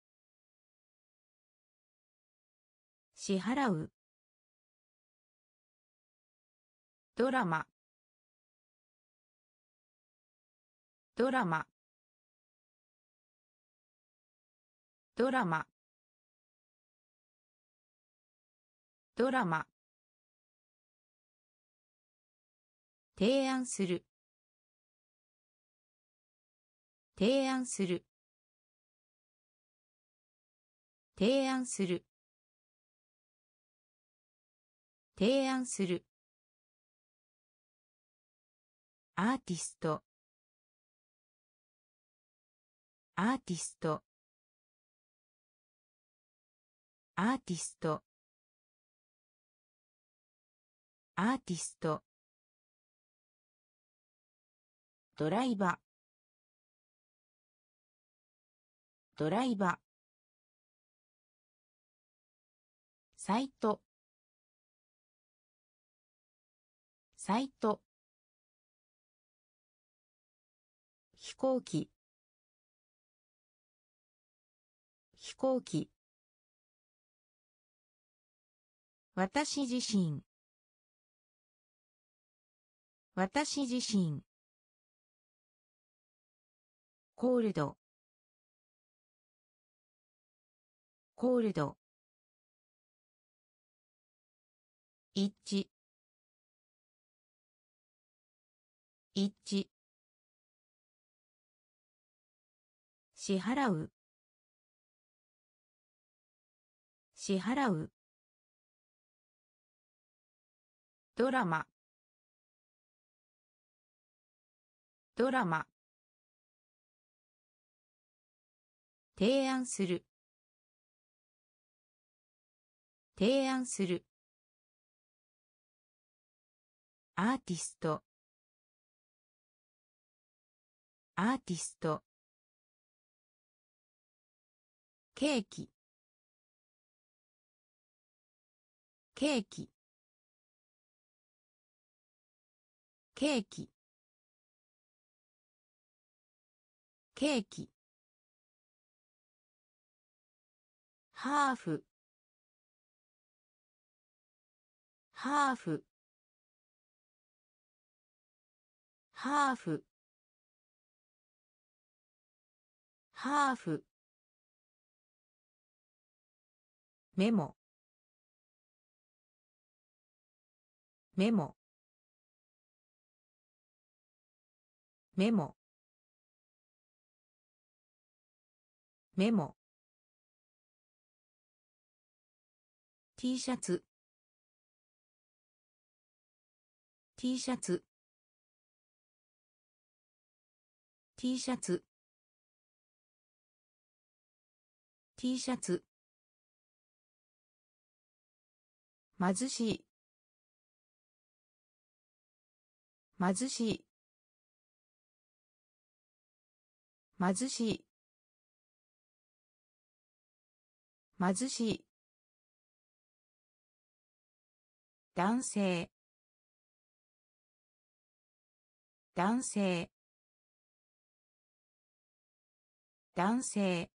支払う。ドラマ。ドラマ。ドラマ。ドラマ。提案する。提案する。提案する。提案する。アーティスト。アーティスト。アーティスト。アーティスト。ドライバー。ドライバー。サイト。サイト。行機。飛行機。私自身。私自身。コールド。コールド。一致。一致。支払う。支払う。ドラマ。ドラマ。提案する。提案する。アーティスト。アーティスト。ケーキ。ケーキ。ケーキ。ケーキ。ハーフ。ハーフ。ハーフ。ハーフ。メモ。メモ。メモ。メモ。T シャツ。T シャツ。T シャツ。T シャツ。貧しい。貧しい。貧しい。貧しい。男性。男性。男性。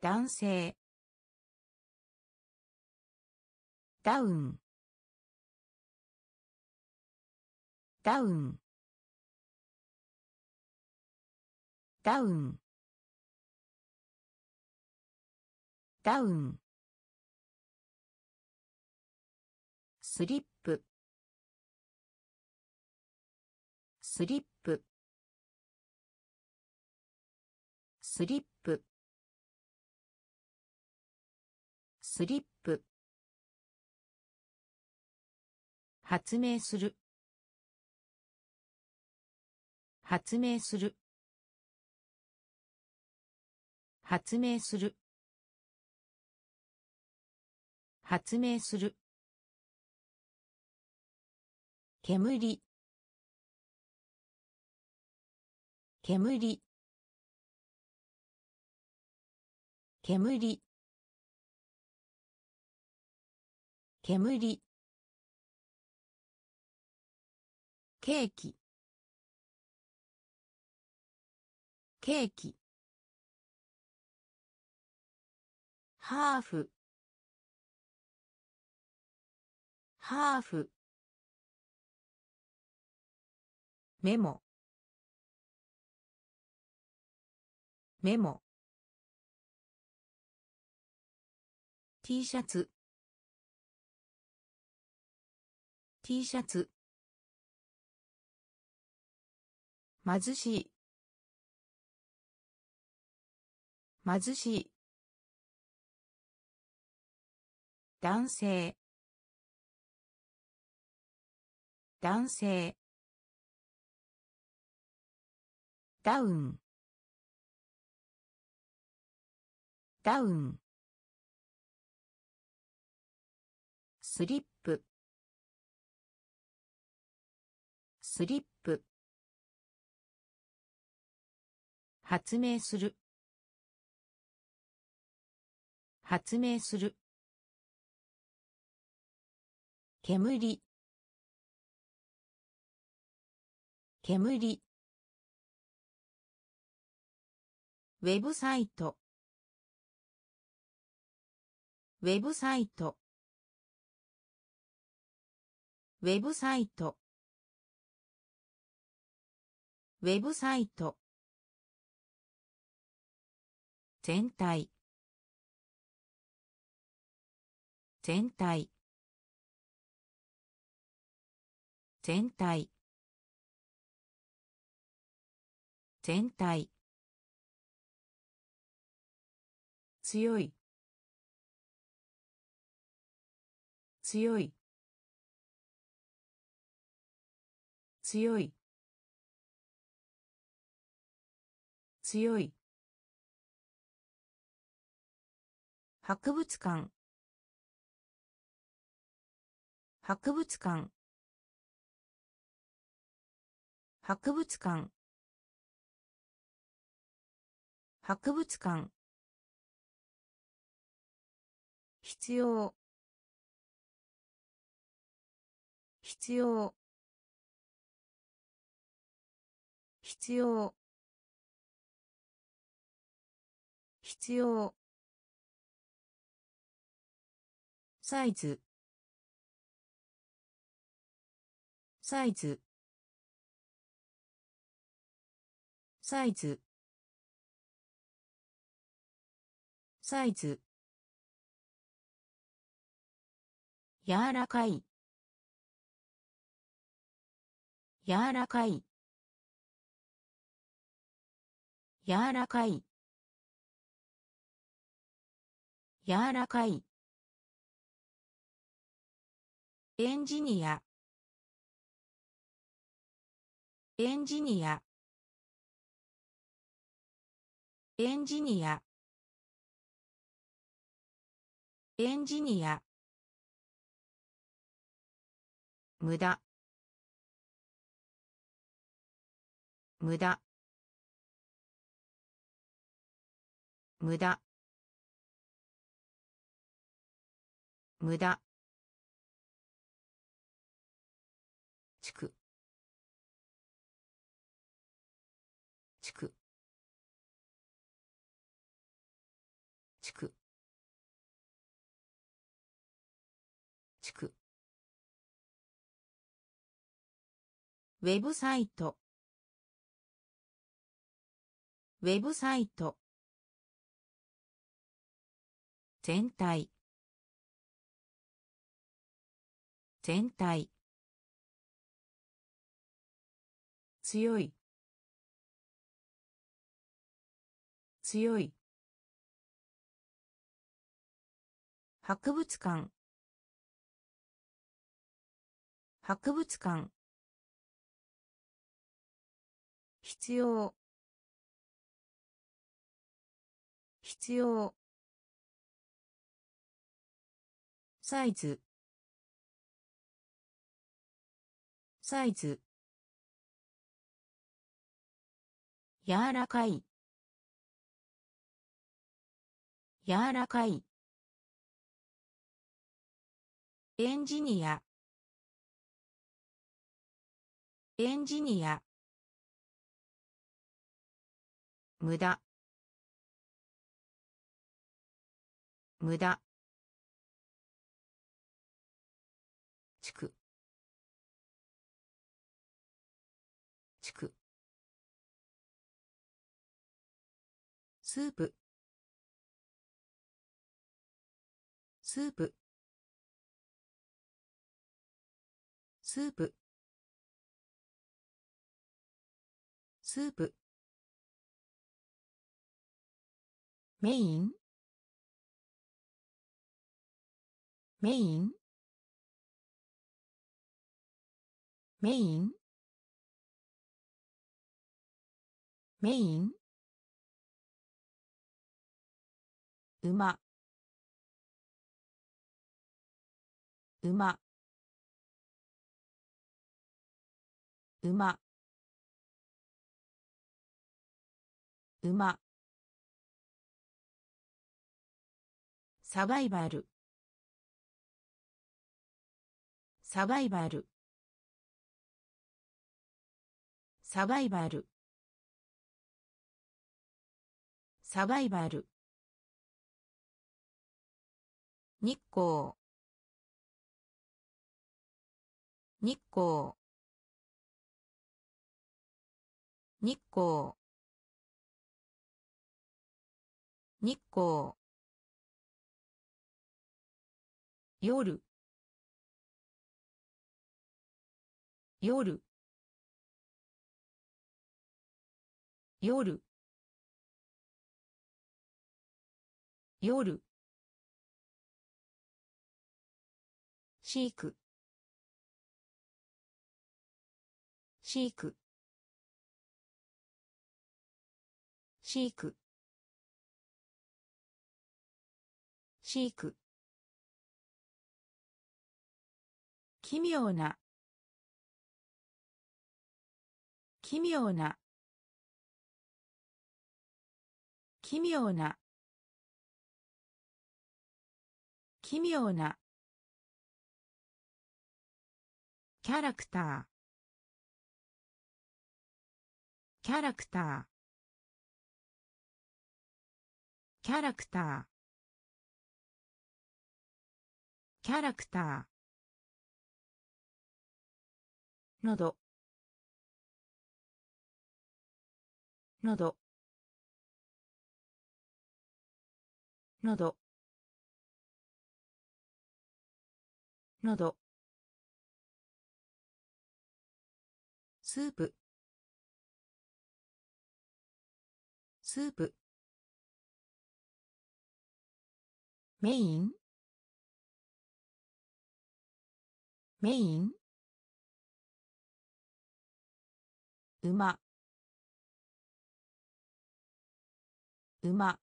男性。ダウン。ダウン。ダウン。ダウン。スリップ。スリップ。スリップ。スリップ発明する。発明する。発明する。発明する。煙。煙。煙。煙。ケーキ。ケーキ。ハーフ。ハーフ。メモ。メモ。T シャツ。T シャツ。貧しい。貧しい。男性。男性。ダウン。ダウン。スリップ。スリップ。発明する。発明する。煙。煙。ウェブサイト。ウェブサイト。ウェブサイト。ウェブサイト。全体。全体。全体。全体。強い。強い。強い。強い。博物館。博物館。博物館。博物館。必要。必要。必要。必要。サイズ。サイズ。サイズ。サイズ。柔らかい。柔らかい。柔らかい。柔らかい。エンジニア。エンジニア。エンジニア。エンジニア。無駄。無駄。無駄。無駄。ウェブサイト。ウェブサイト。全体。全体。強い。強い。博物館。博物館。必要。必要。サイズ。サイズ。柔らかい。柔らかい。エンジニア。エンジニア。無駄。無駄。地区地区スープ。スープ。スープ。スープ。メイン？メイン？メイン？メイン？馬。馬。馬。馬。サバイバル。サバイバル。サバイバル。サバイバル。日光。日光。日光。日光。夜。夜。夜。夜。シーク。シーク。シーク,シーク。奇妙な。奇妙な。奇妙な。奇妙な。キャラクター。キャラクター。キャラクター。キャラクター。喉喉喉喉スープ。スープ。メイン？メイン？馬。馬。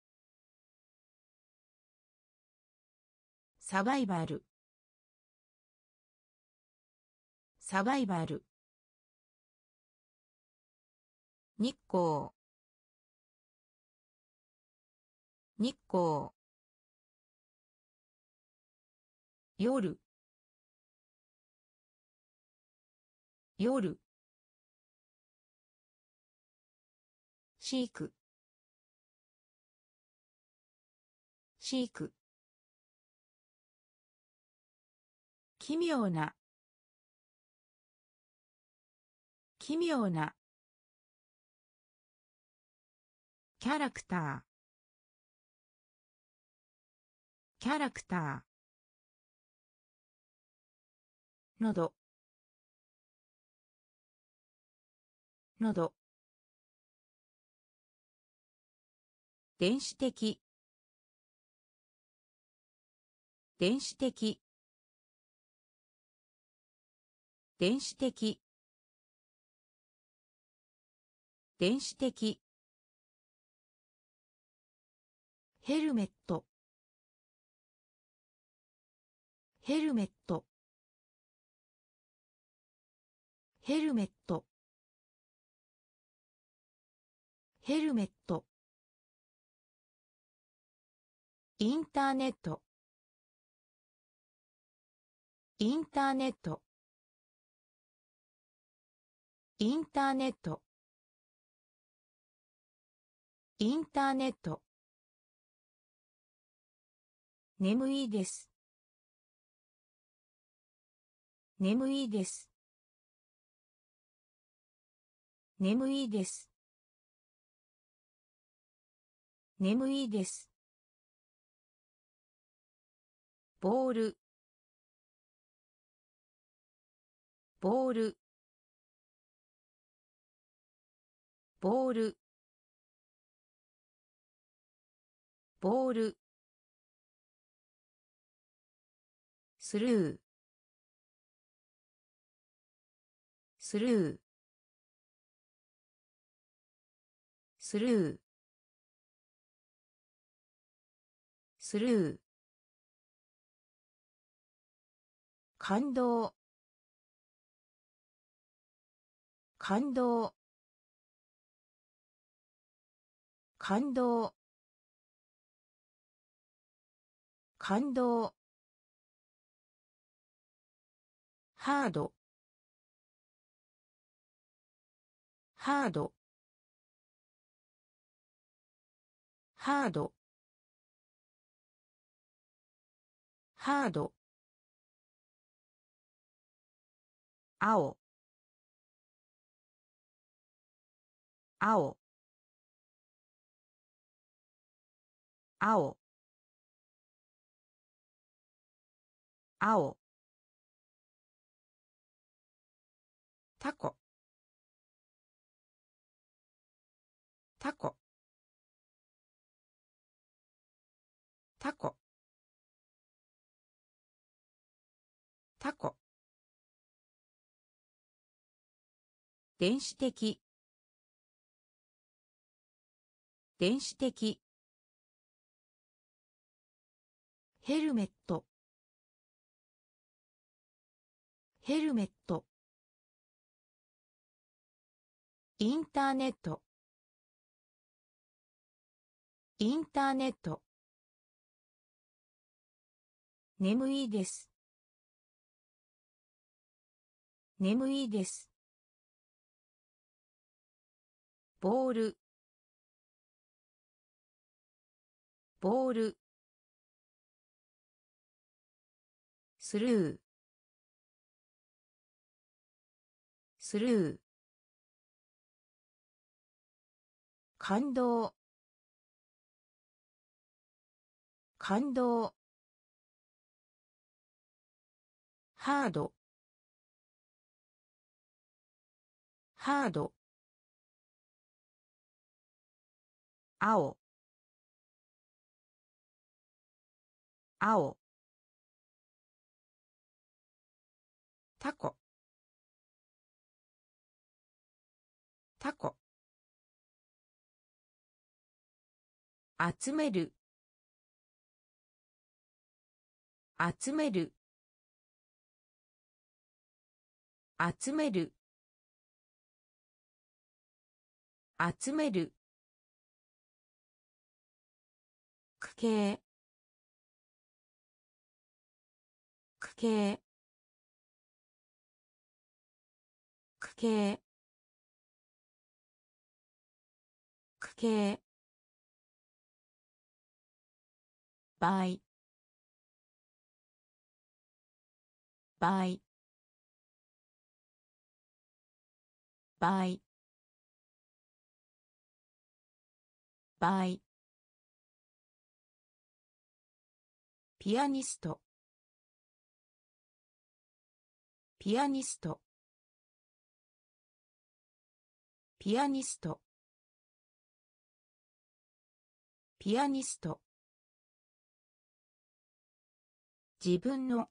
サバイバル。サバイバル。日光。日光。夜。夜。シーク。シーク。奇妙な。奇妙な。キャラクター。キャラクター。喉喉電子的。電子的。電子的。電子的。ヘルメット。ヘルメット。ヘルメット。ヘルメット。インターネット。インターネット。インターネット。インターネット。眠いです。眠いです。眠いです。眠いです。ボール。ボール。ボール。ボール。スルー。スルー。スルー。スルー。感動。感動。感動。感動。ハード。ハード。ハード。ハード。青。青。青。青。タコ。タコ。タコ。タコ。電子的。電子的。ヘルメット。ヘルメット。インターネット。インターネット。眠いです。眠いです。ボール。ボール。スルー。スルー。感動。感動。ハード。ハード。青。青。タコ。タコ。集める。集める。集める。集める。区形。区形。区形。区形。倍。倍。倍。倍。ピアニスト。ピアニスト。ピアニスト。ピアニスト。自分の。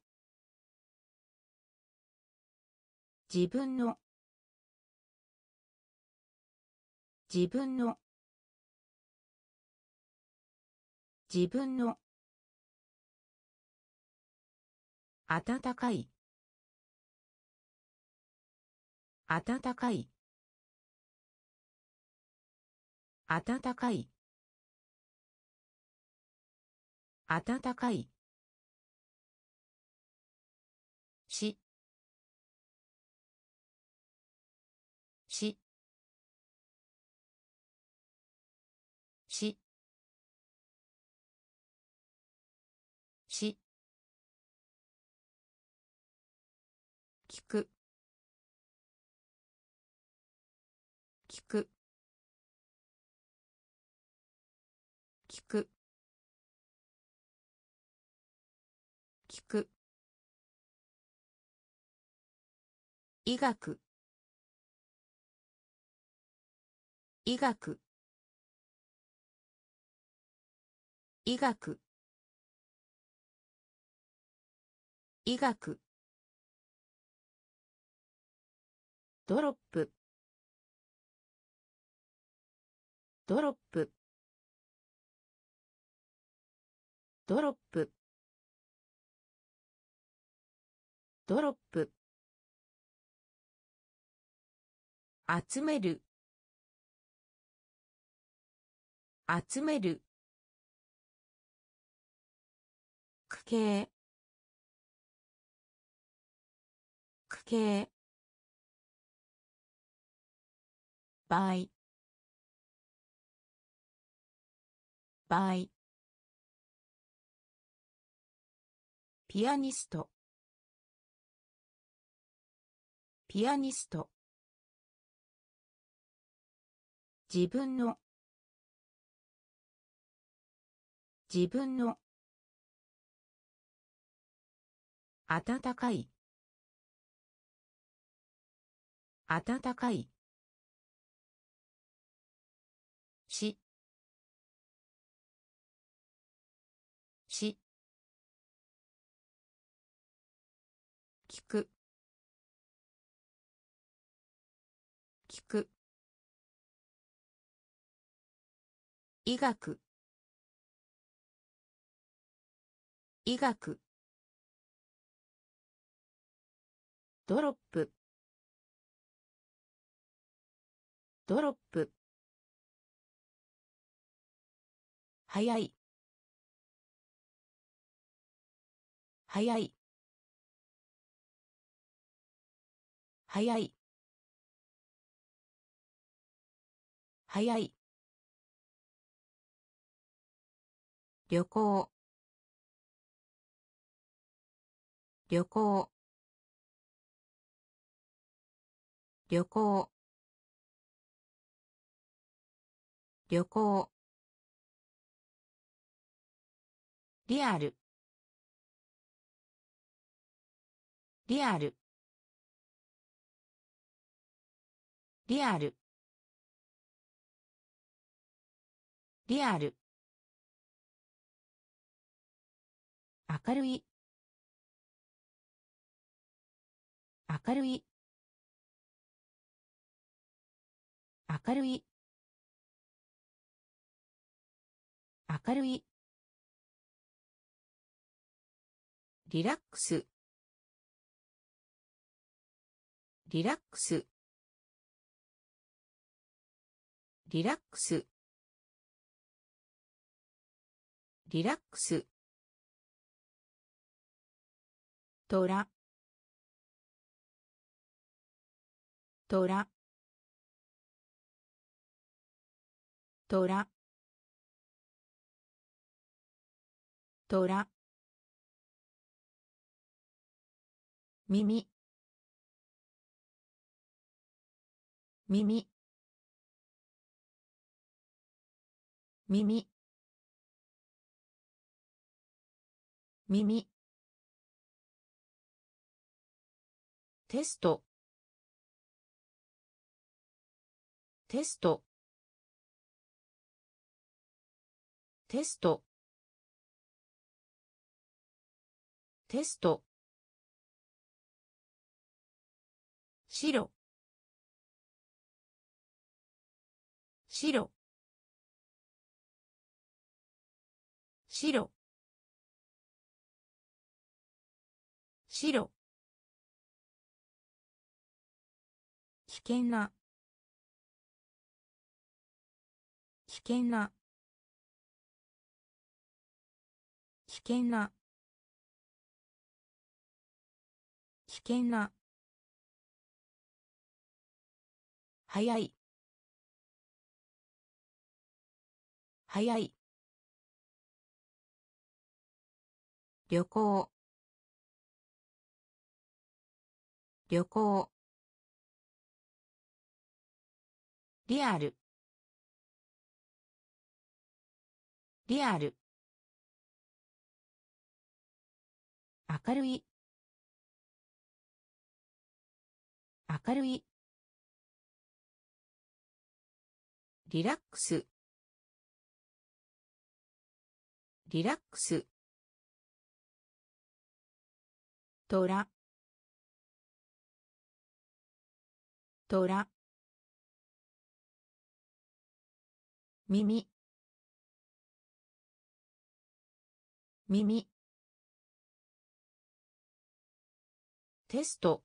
自分の。自分の。自分の。暖かい。暖かい。暖かい。暖かい。医学。医学。医学。医学。ドロップ。ドロップ。ドロップ。ドロップ。集める。集める。区形。区形。倍。倍。ピアニスト。ピアニスト。自分の。自分の。暖かい。暖かい。医学。医学。ドロップ。ドロップ。早い。早い。早い。早い。旅行。旅行。旅行。旅行。リアル。リアル。リアル。リアル。明るい。明るい。明るい。明るい。リラックス。リラックス。リラックス。リラックス。トラトラトラトラ耳耳耳耳テスト。テスト。テスト。テスト。白白白白険な。危険な。危険な。危険な。早い。早い。旅行。旅行。リアル。リアル。明るい。明るい。リラックス。リラックス。トラ。トラ。耳。耳。テスト。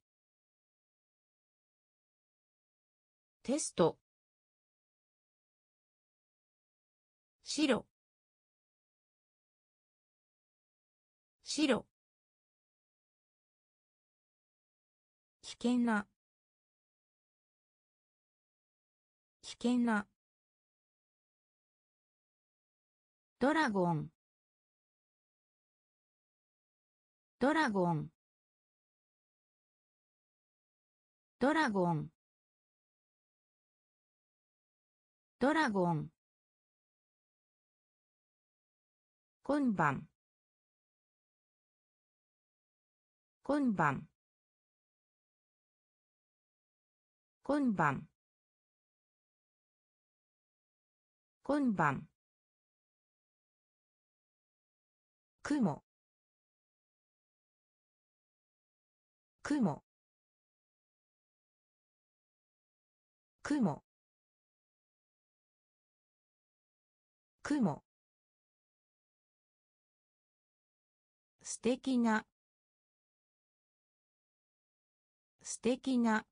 テスト。白。白。危険な。危険な。ドラゴン。ドラゴン。ドラゴン。ドラゴン。今晩。今晩。今晩。今晩。雲。雲。雲。雲。素敵な。素敵な。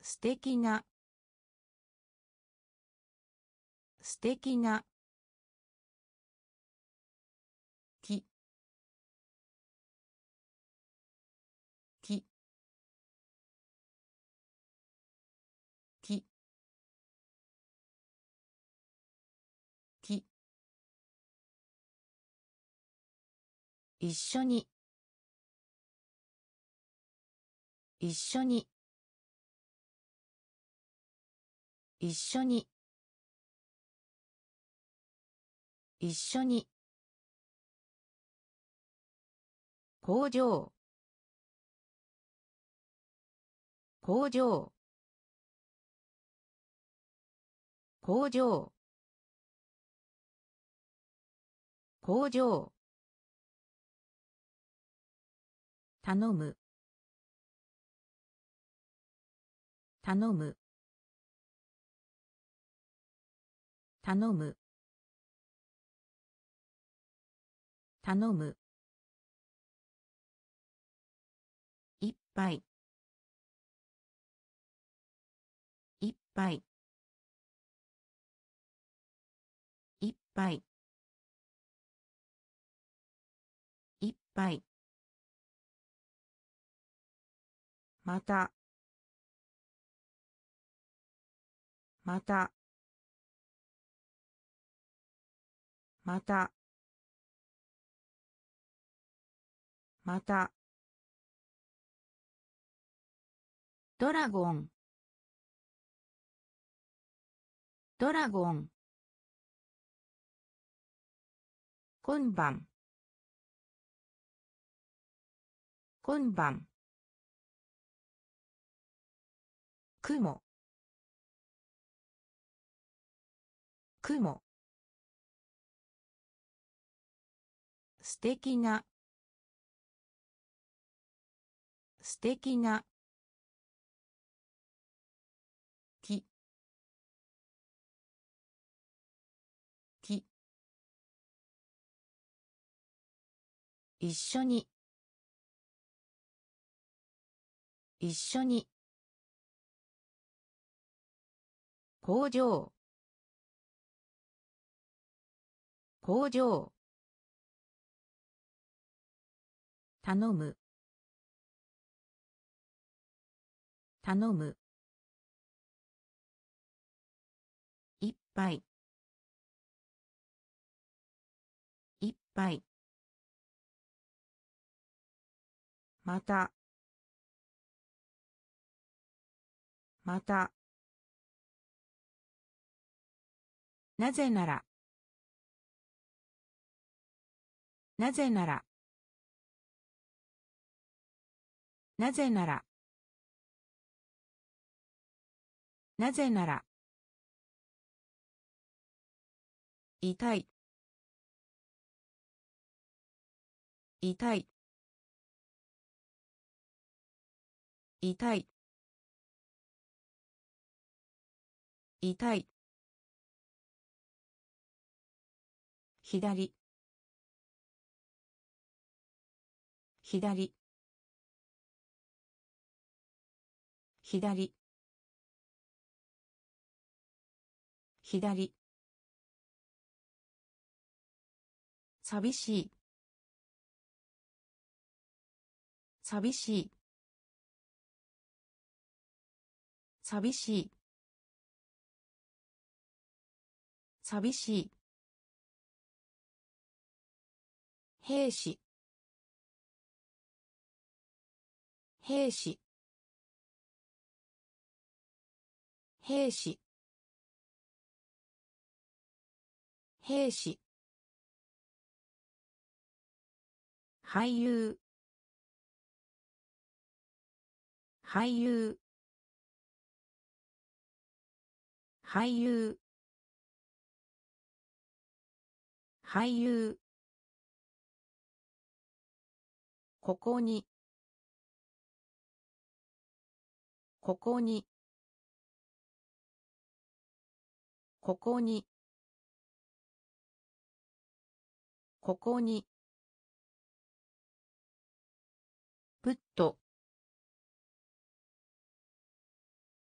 素敵な。素敵な。一緒に。一緒に。一緒に。一緒に。工場。工場。工場。工場。頼む。頼む。頼む。頼む。いっぱい。いっぱい。いっぱい。いまた。また。また。また。ドラゴン。ドラゴン。今晩。今晩。雲。雲。素敵な。素敵な。木。木。一緒に。一緒に。工場。工場。頼む。頼む。いっぱいいっぱいまた。また。なぜなら。なぜなら。なぜなら。なぜなら。痛い。痛い。痛い。痛い。左。左。左。左。寂しい。寂しい。寂しい。寂しい。兵士。兵士。兵士。兵士。俳優。俳優。俳優。俳優。ここに。ここに。ここに。ここに。プット。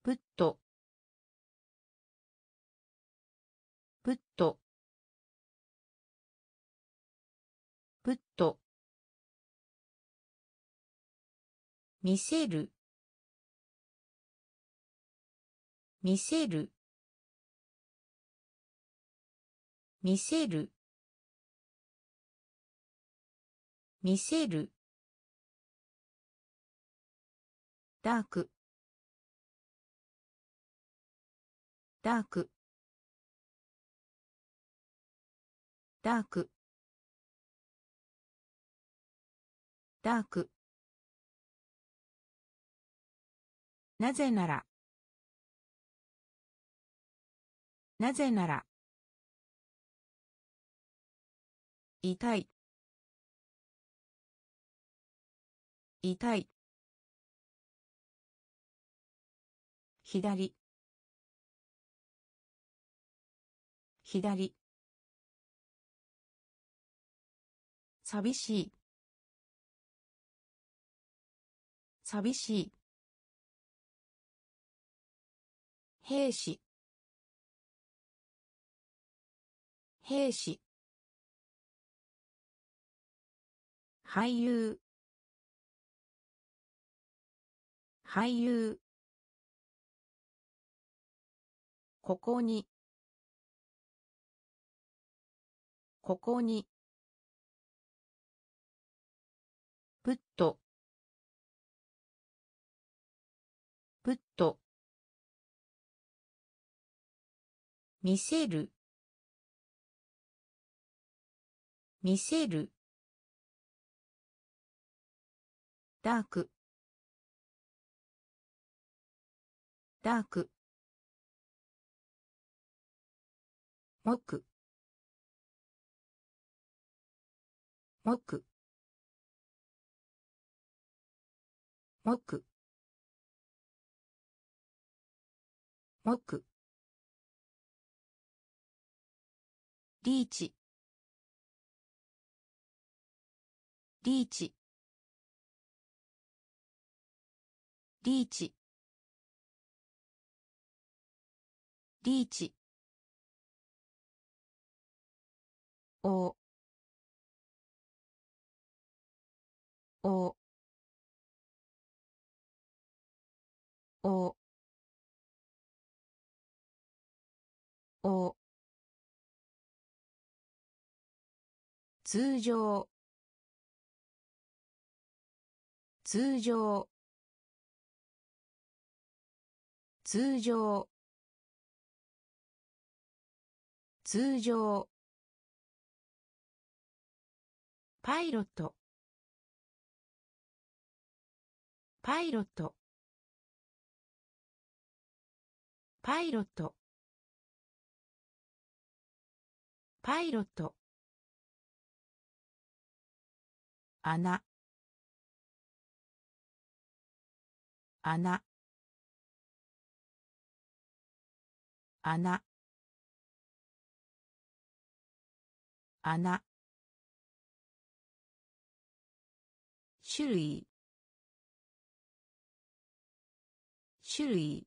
プット。プット。プット。見せる。見せる。見せる。見せる。ダーク。ダーク。ダーク。ダーク。なぜなら。なぜなら。痛い。痛い。左。左。寂しい。寂しい。兵士。兵士。俳優。俳優。ここに。ここに。見せる。見せる。ダーク。ダーク。木木木木リーチ。リーチ。リーチ。リーチ。お。お。お。お。通常通常通常通常パイロットパイロットパイロットパイロット穴。穴。穴。穴。種類。種類。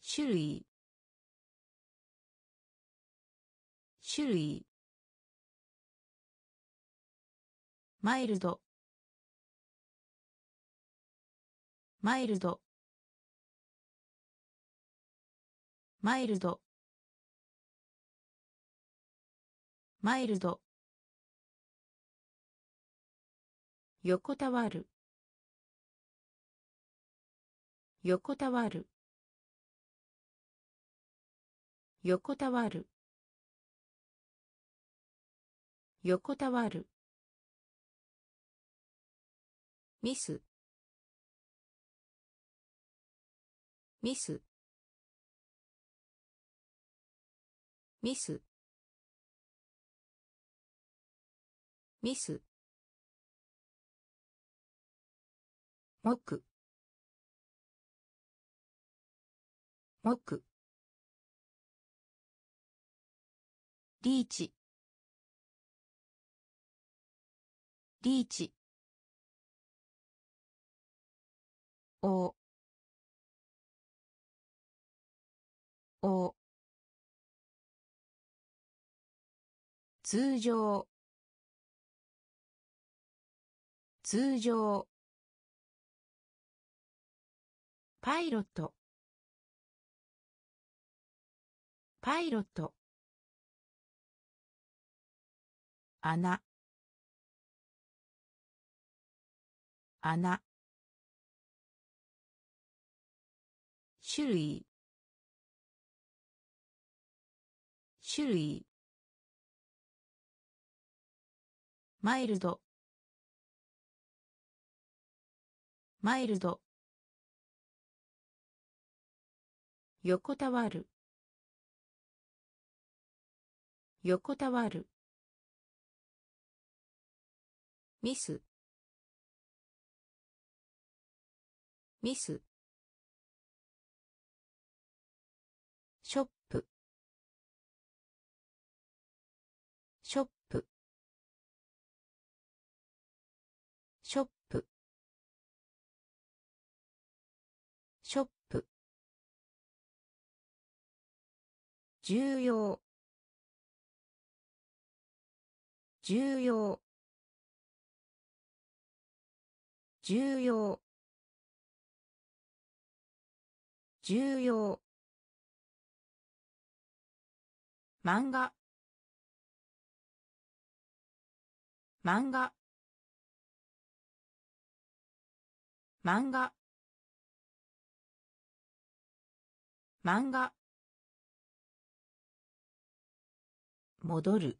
種類。種類。マイルド。マイルド。マイルド。マイルド。横たわる。横たわる。横たわる。横たわる。ミス。ミス。ミス。ミス。木木リーチ。リーチ。おお通常通常パイロットパイロット穴穴。種類。種類。マイルド。マイルド。横たわる。横たわる。ミス。ミス。重要。重要。重要。重要。漫画。漫画。漫画。漫画。戻る。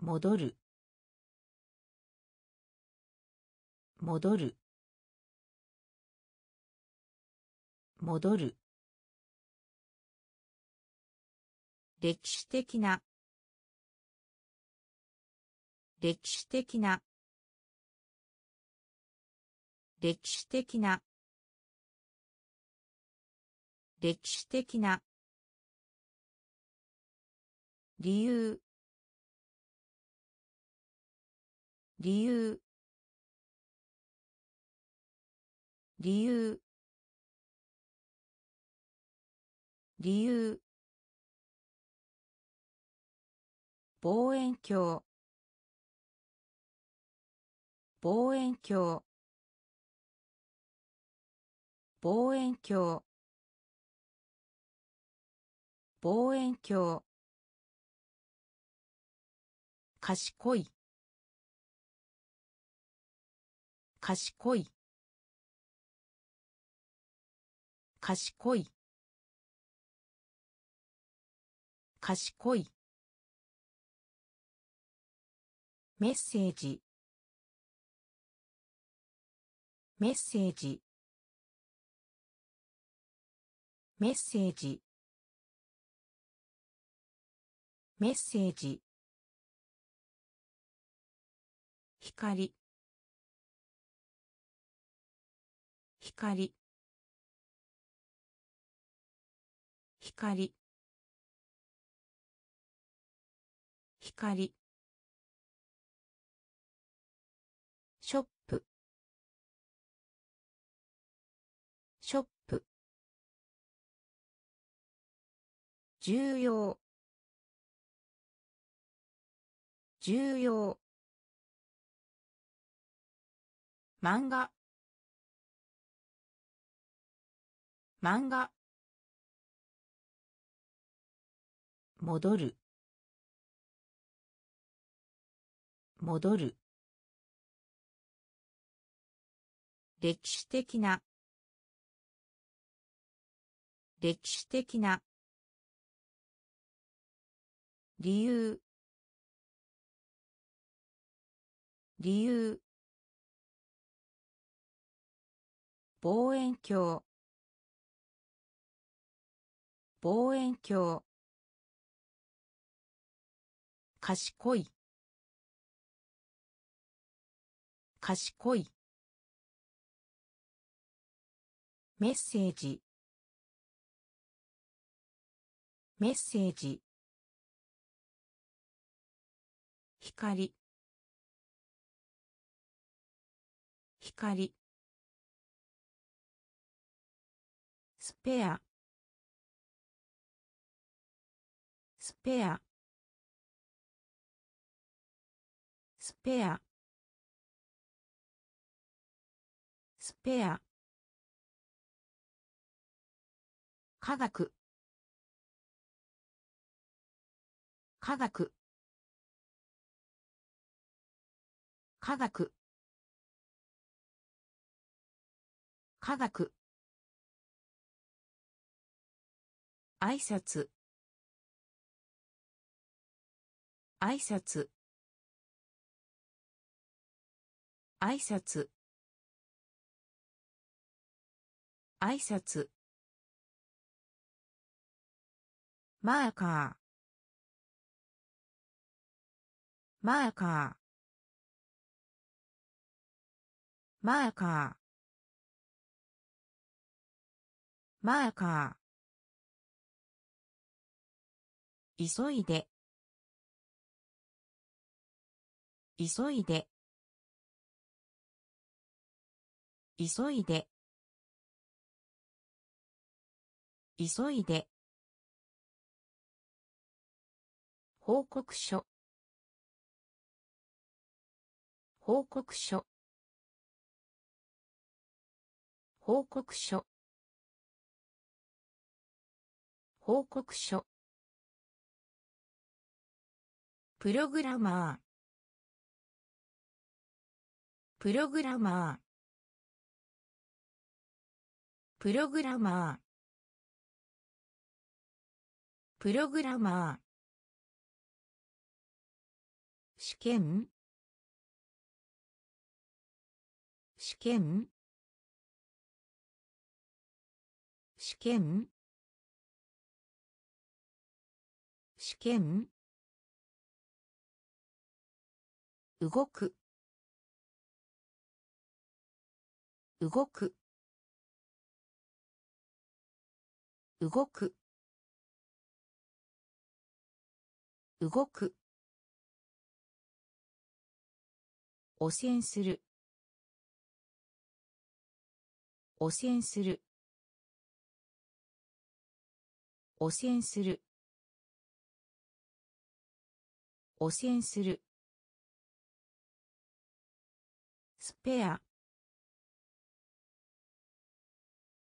戻る。戻る。戻る。歴史的な。歴史的な。歴史的な。歴史的な。理由。理由。理由。理由。望遠鏡。望遠鏡。望遠鏡。望遠鏡。賢い。賢い。賢い。賢い。メッセージ。メッセージ。メッセージ。メッセージ。光。光。光。光。ショップ。ショップ。重要。重要。漫画。漫画。戻る。戻る。歴史的な。歴史的な。理由。理由。望遠鏡。望遠鏡。賢い。賢い。メッセージ。メッセージ。光。光。スペアスペアスペアスペア科学。科学。科学。科学。挨拶。挨拶。挨拶。挨拶。マーカー。マーカー。マーカー。マーカー。急いで。急いで。急いで。急いで。報告書。報告書。報告書。報告書。プログラマー。プログラマー。プログラマー。プログラマー。試験。試験。試験。試験。動く。動く。動く。動く。汚染する。汚染する。汚染する。汚染するスペア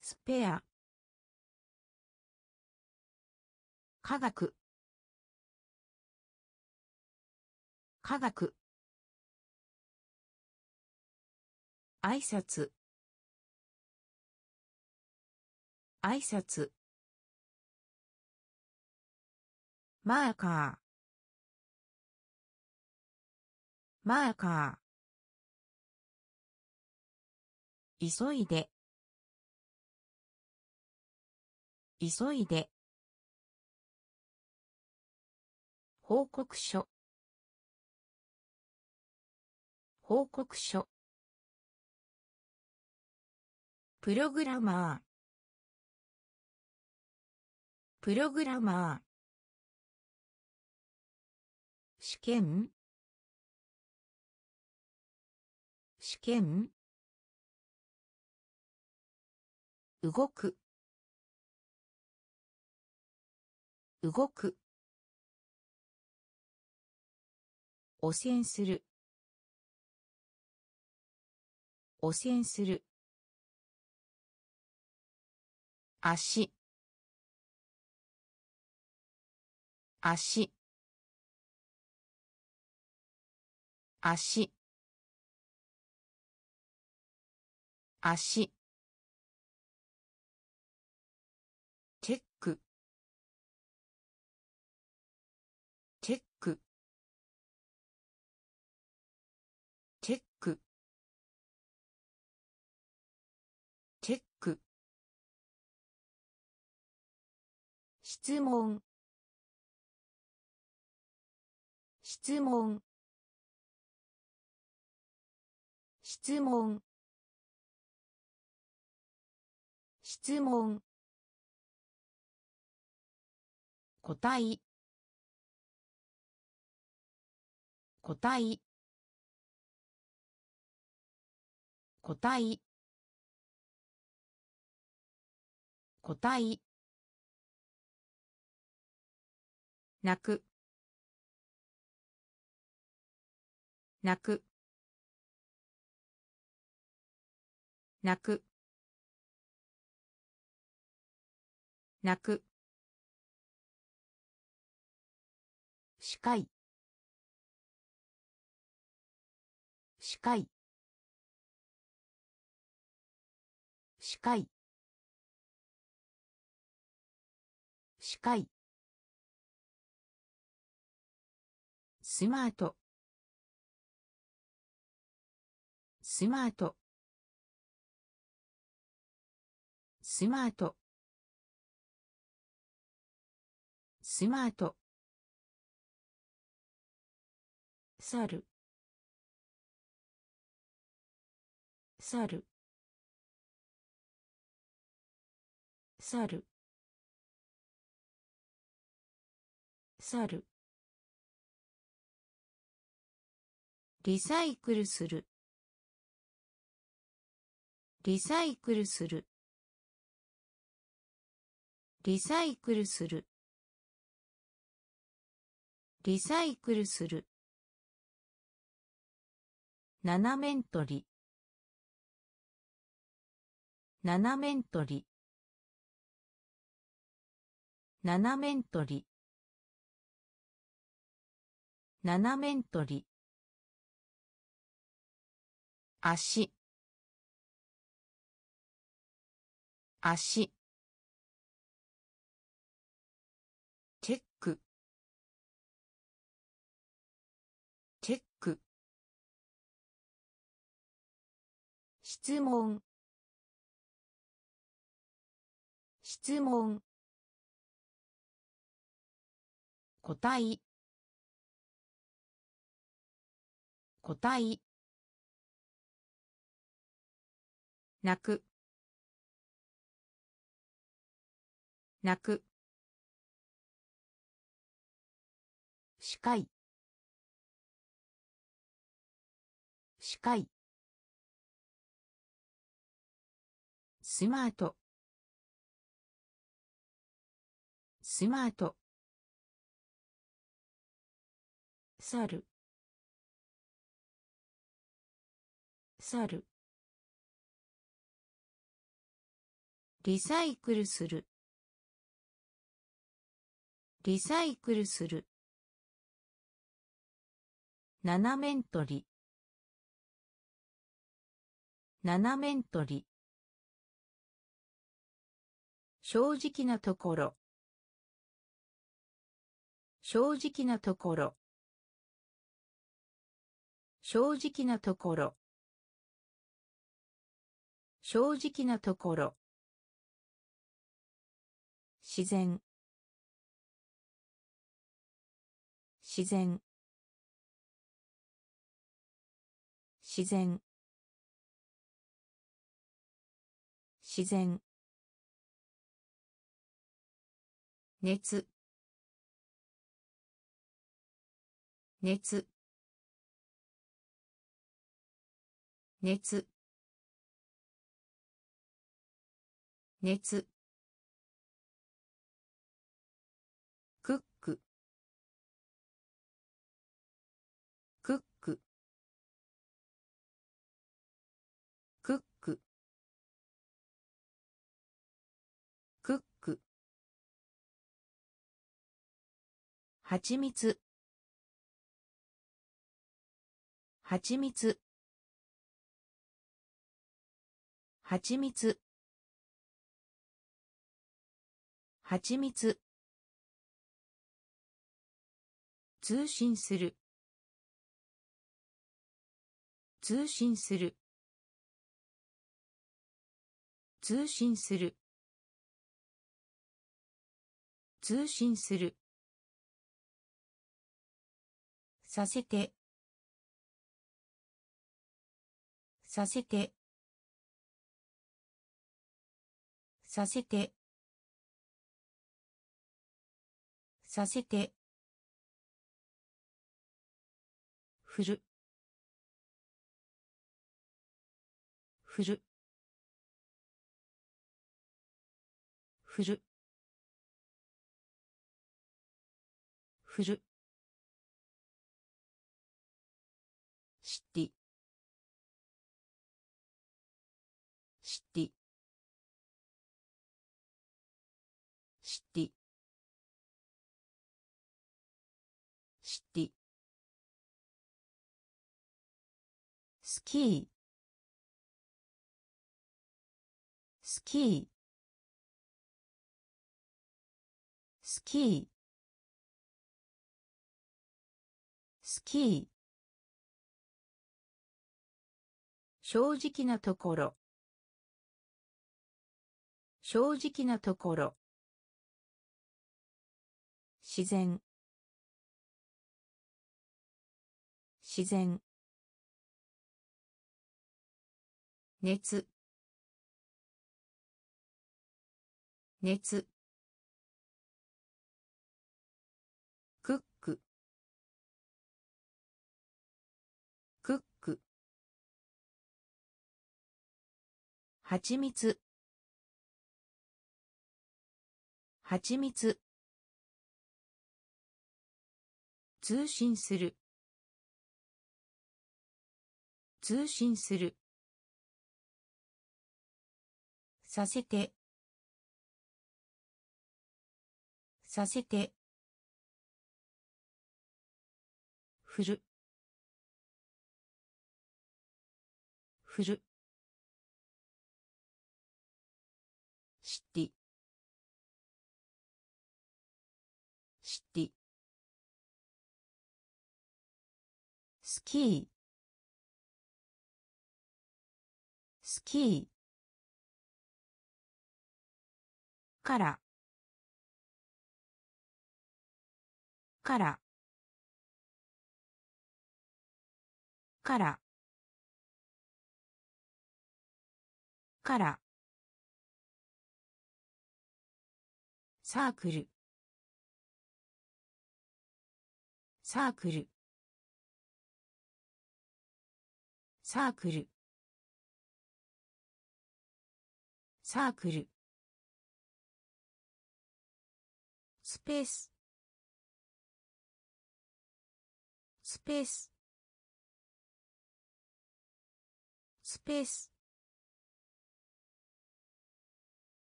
スペア科学科学挨拶挨拶マーカーマーカー。急いで。急いで。報告書。報告書。プログラマー。プログラマー。試験。試験。動く。動く。汚染する。汚染する。足。足。足。足。質問。質問。質問。質問。答え。答え。答え。個体泣く。泣く。泣く。泣く。視界視界視界視界スマート。スマート。スマート。スマート。猿。猿。猿。猿。リサイクルする。リサイクルする。リサイクルする。リサイクルする。七面取り。七面取り。七面取り。七面取り。足。足。チェック。チェック。質問。質問。個体個体泣く。泣く。視界視界スマート。スマート。猿。猿リサイクルする。リサイクルする。七面取り。七面取り。正直なところ。正直なところ。正直なところ。正直なところ。自然。自然。自然。自然。熱。熱。熱。熱。はちみつはちみつはちみつはちみつ通信する。通信する。通信する。通信する。させて。させて。させて。させて。振る。振る。振る。振る。キー。スキー。スキー。スキー。正直なところ。正直なところ。自然。自然。熱。熱。クック。クック。はちみつはちみつ通信する。通信する。させて。させて。振る。振る。シティシティスキースキーから。から。から。から。サークル。サークル。サークル。サークル。スペース。スペース。スペース。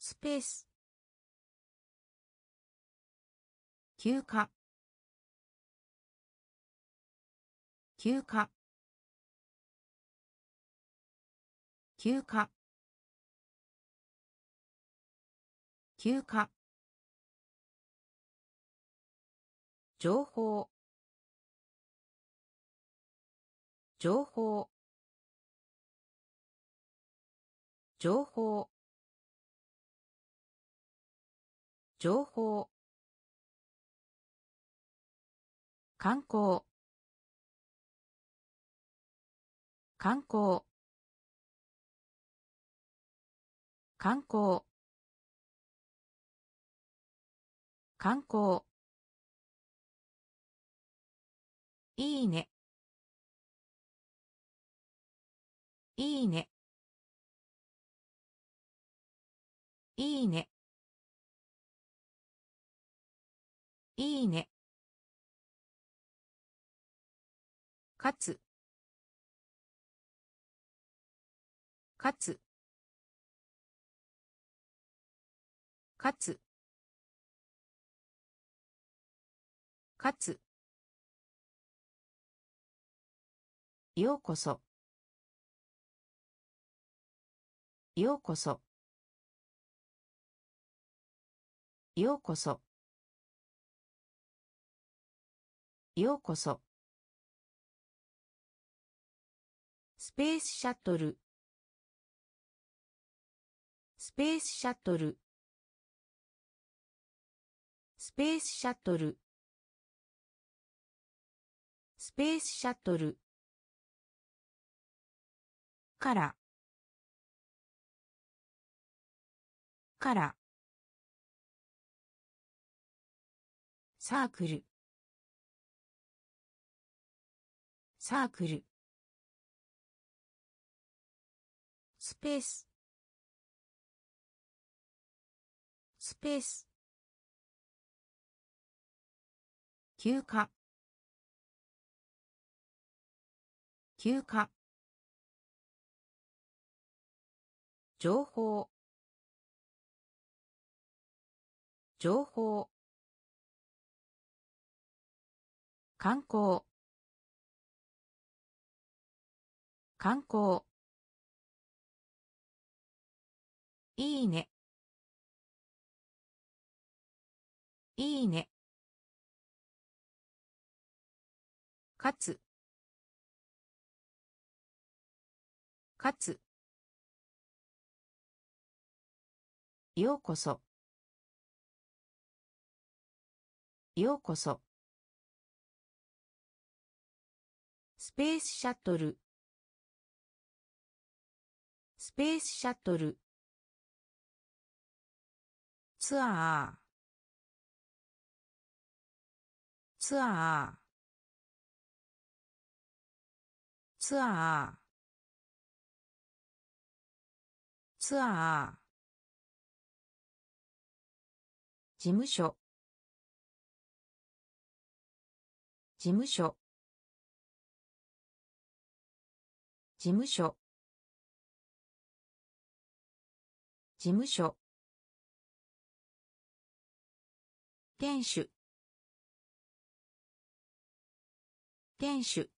スペース。休暇。休暇。休暇。休暇。情報。情報。情報。情報。観光。観光。観光。観光。いいね。いいね。いいね。いいね。かつ。かつ。かつ。かつ。ようこそ。ようこそ。ようこそ。ようこそ。スペースシャトル。スペースシャトル。スペースシャトル。スペースシャトル。から。から。サークル。サークル。スペース。スペース。休暇。休暇。情報。情報。観光。観光。いいね。いいね。かつ。かつ。ようこそ。ようこそ。スペースシャトル。スペースシャトル。ツアー。ツアー。ツアー。ツアー。事務所。事務所。事務所。事務所。店主。店主。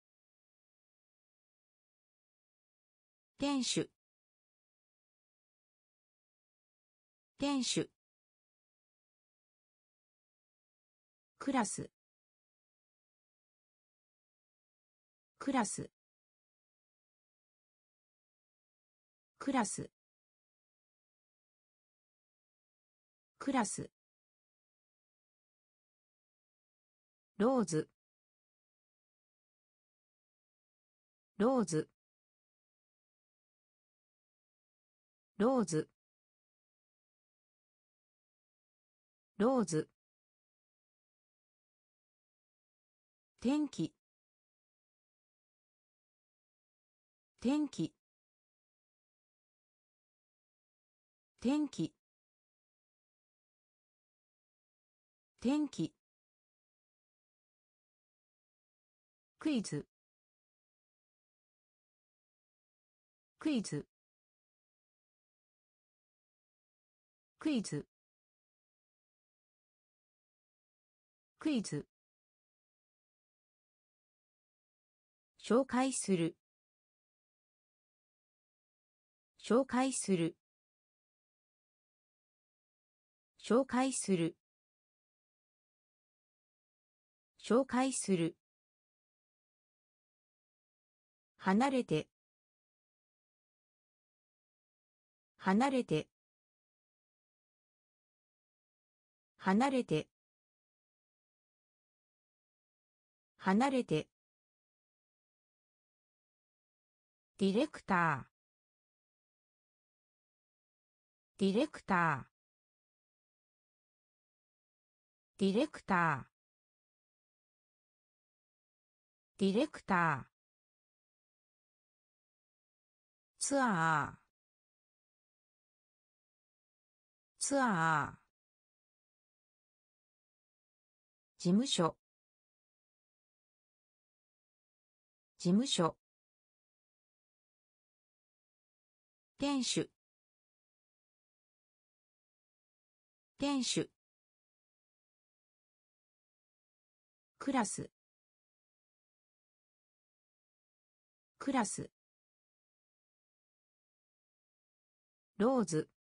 店主。店主。クラス。クラス。クラス。クラス。ローズ。ローズ。ローズ。ローズ。天気。天気。天気。天気。クイズ。クイズ。クイズ。クイズ。紹介する。紹介する。紹介する。紹介する。離れて。離れて。離れて。離れて。ディレクター。ディレクター。ディレクター。ディレクター。ツアー。ツアー。事務所。事務所。店主。店主。クラス。クラス。ローズ。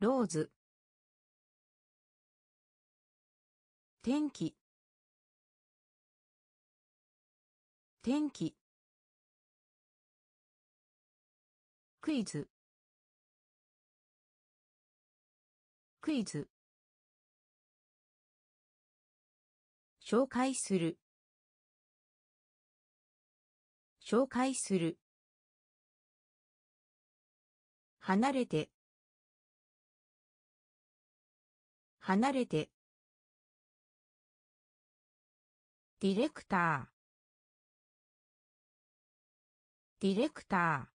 ローズ。天気。天気。クイズ。クイズ。紹介する。紹介する。離れて。離れて。ディレクター。ディレクター。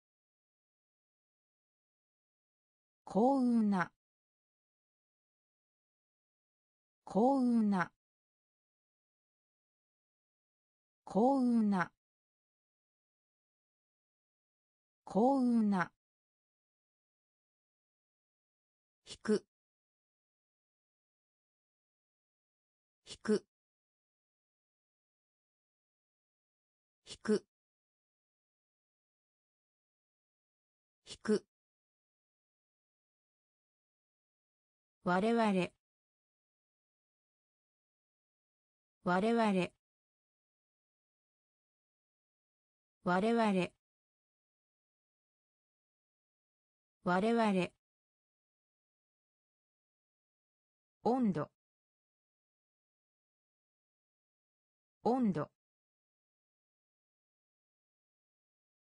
幸運な。幸運な。幸運な。幸運な。引く。我々。我々。我々。我々。温度。温度。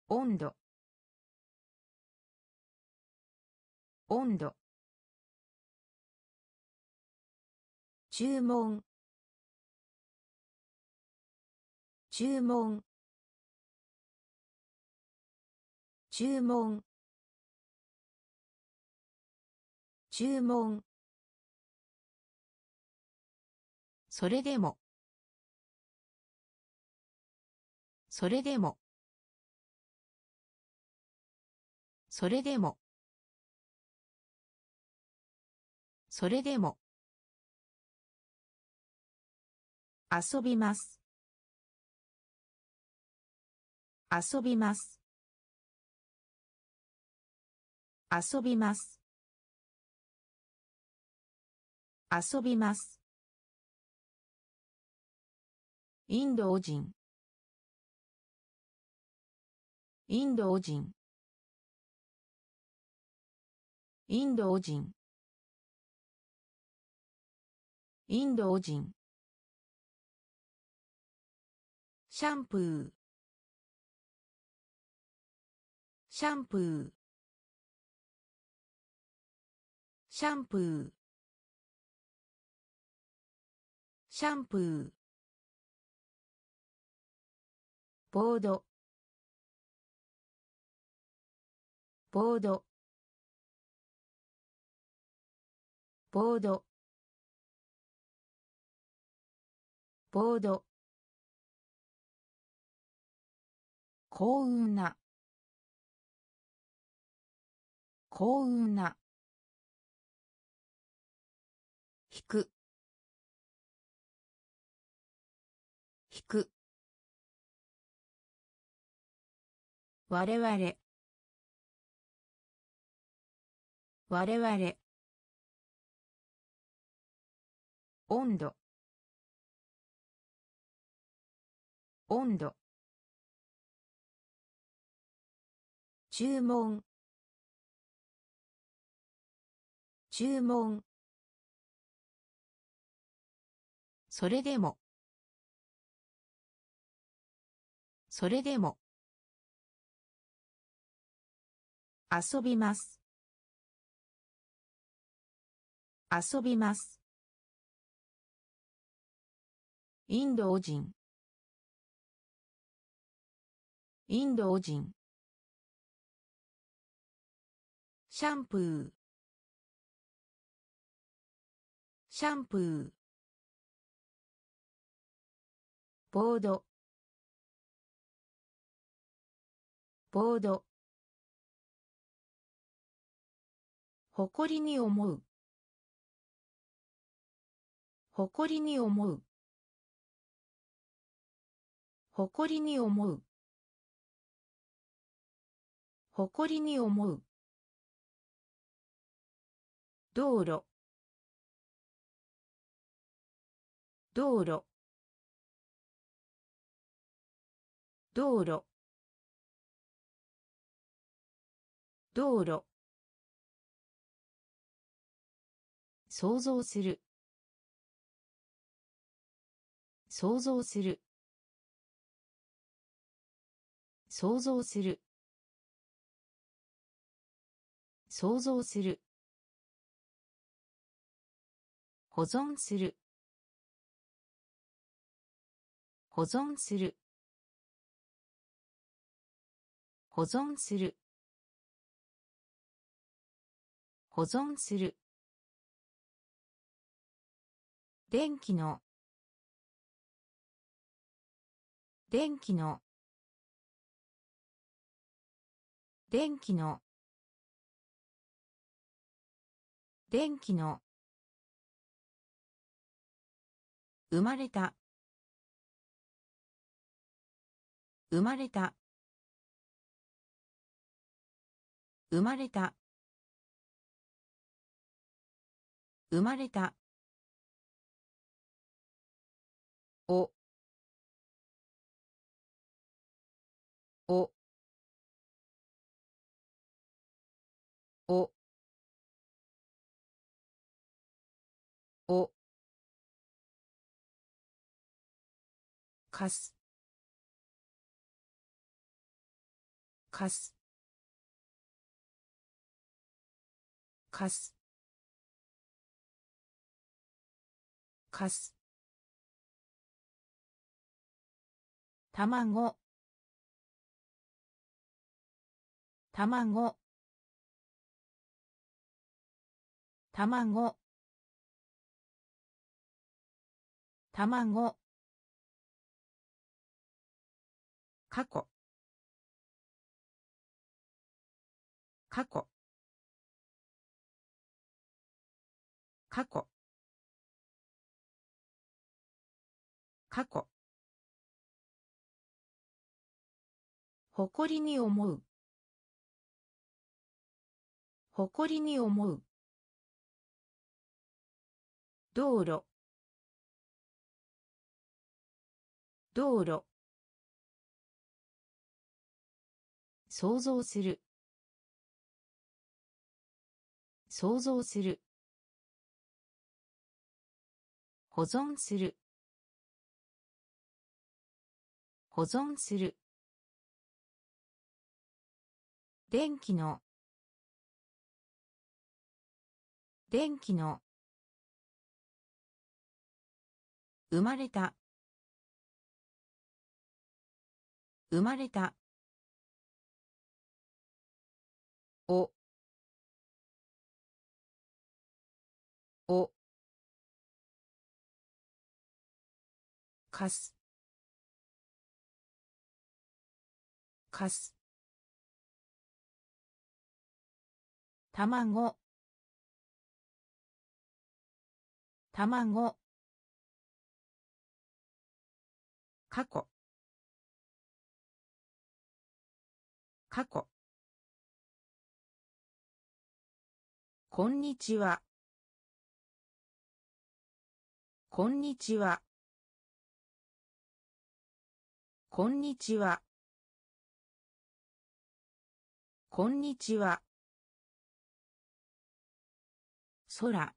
温度。温度。注文。注文。注文。注文。それでも。それでも。それでも。それでも。遊びます。遊びます。遊びます。遊びます。インド人。インド人。インド人。インド人。シャンプー。シャンプー。シャンプー。シャンプー。ボード。ボード。ボード。ボード。幸運な。幸運な。引く。引く。我々。我々。温度。温度。注文。注文。それでも。それでも。遊びます。遊びます。インド人。インド人。シャンプー。シャンプー。ボード。ボード。誇りに思う。誇りに思う。誇りに思う。誇りに思う。道路。道路。道路。道路。想像する。想像する。想像する。想像する。保存する。保存する。保存する。保存する。電気の。電気の。電気の。電気の。生まれた。生まれた。生まれた。生まれた。お。お。お。おかす。かす。かす。かす。卵。卵。卵。卵。過去。過去。過去。過去。誇りに思う。誇りに思う。道路。道路。想像する。想像する。保存する。保存する。電気の。電気の。生まれた。生まれた。お。お。かす。かす。卵。卵。過去。過去。こんにちは。こんにちは。こんにちは。こんにちは。空。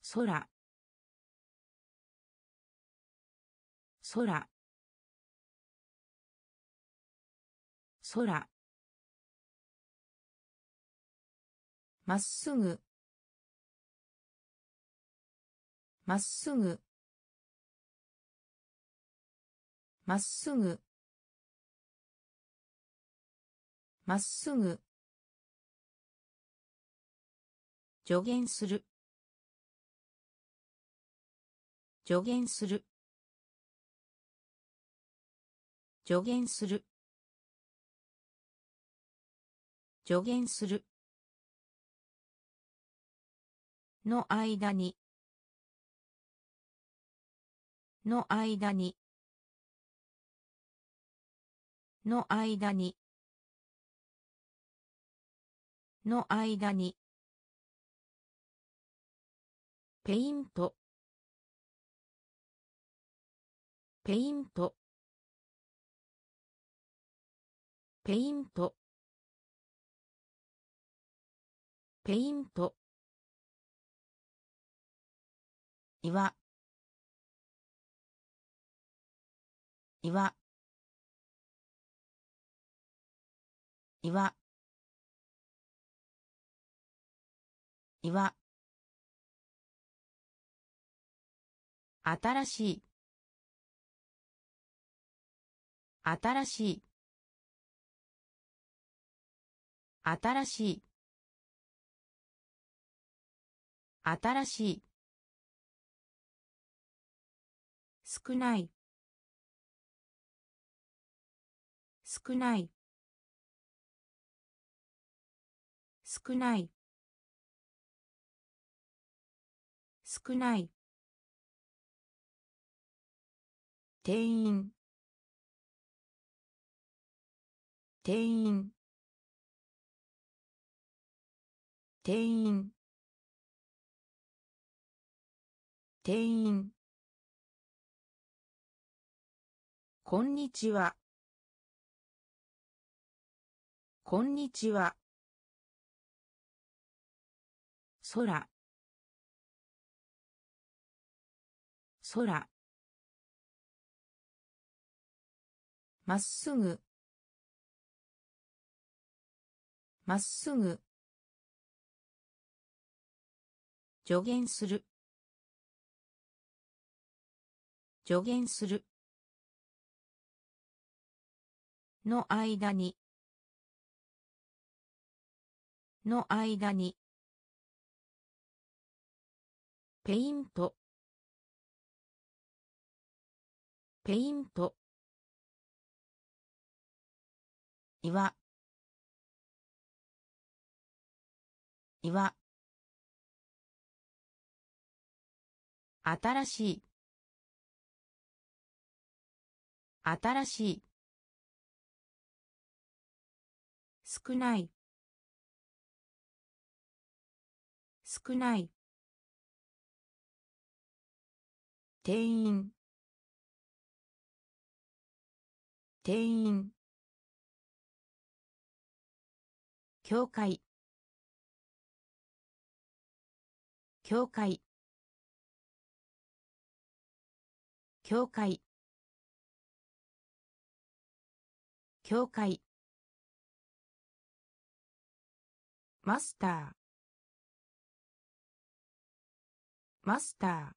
空。空。空まっすぐ。まっすぐ。まっすぐ。まっすぐ。助言する。助言する。助言する。助言する。の間に。の間に。の間に。の間に。ペイント。ペイント。ペイント。ペイント。岩。岩。岩。岩。新しい。新しい。新しい。新しい。少ない。少ない。少ない。少ない。店員。店員。店員。店員。こんにちは。こんにちは。空。空。まっすぐ。まっすぐ。助言する。助言する。の間に。の間に。ペイント。ペイント。岩岩新しい。新しい。少ない。少ない。店員。店員。教会。教会。教会。教会。マスター。マスター。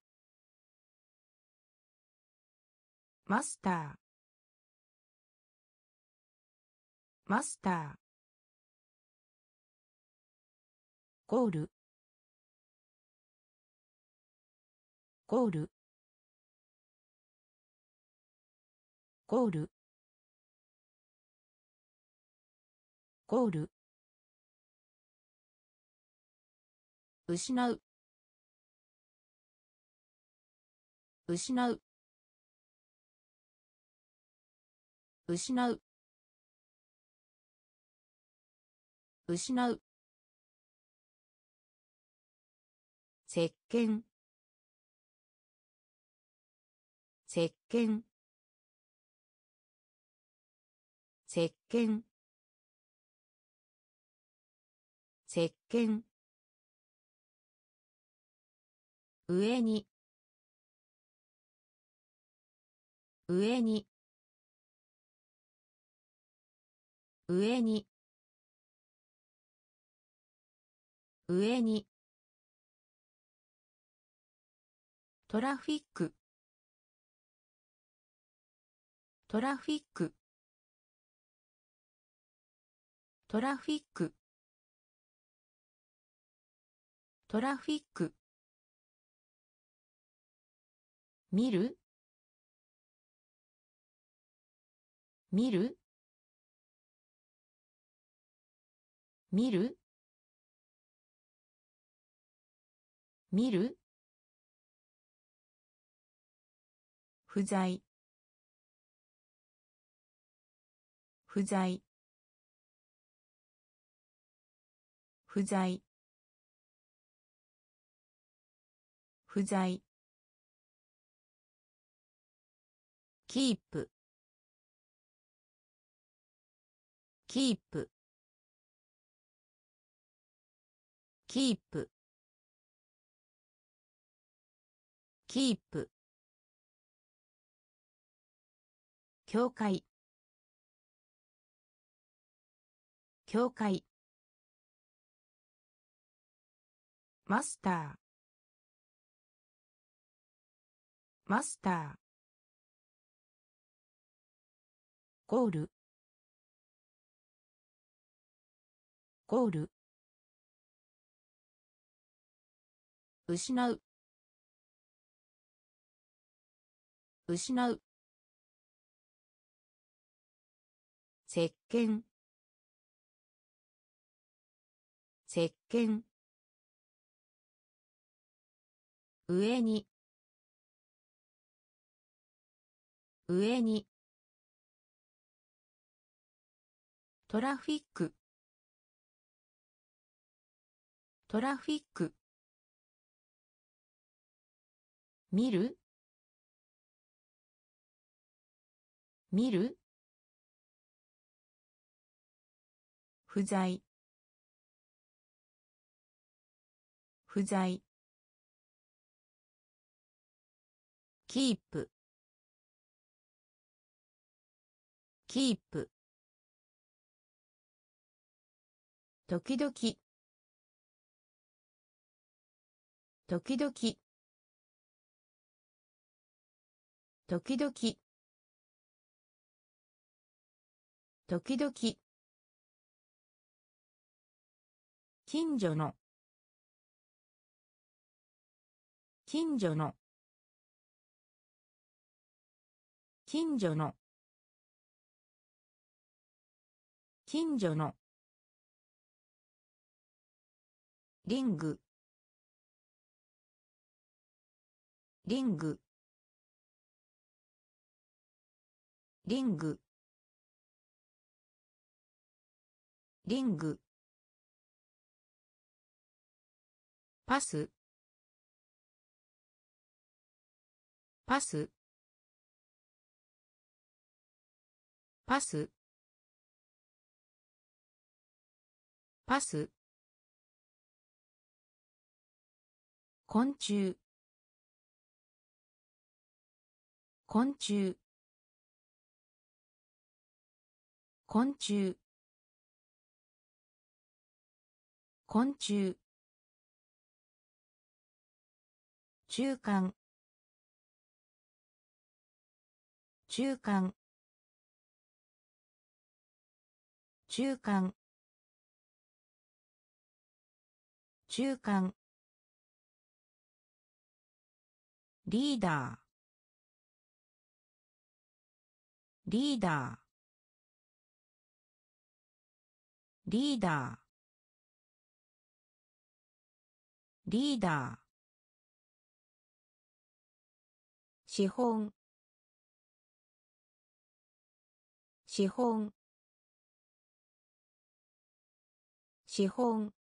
マスター。マスター。ゴール。ゴール。ゴール。ゴール。失う。失う。失う。失う。石鹸石鹸石鹸石鹸上に。上に。上に。上に。トラフィック。トラフィック。トラフィック。トラフィック。見る？見る？見る？見る？不在。不在。不在。不在。キープ。キープ。キープ。キープ。教会。教会。マスター。マスター。ゴール。ゴール。失う。失う。石鹸石鹸上に。上に。トラフィック。トラフィック。見る？見る？不在。不在。キープ。キープ。時々。時々。時々。時々。近所の。近所の。近所の。近所の。リング。リング。リング。リング。パス。パス。パス。パス。昆虫。昆虫。昆虫。昆虫。中間。中間。中間。中間。リーダー。リーダー。リーダー。リーダー。資本。資本。資本。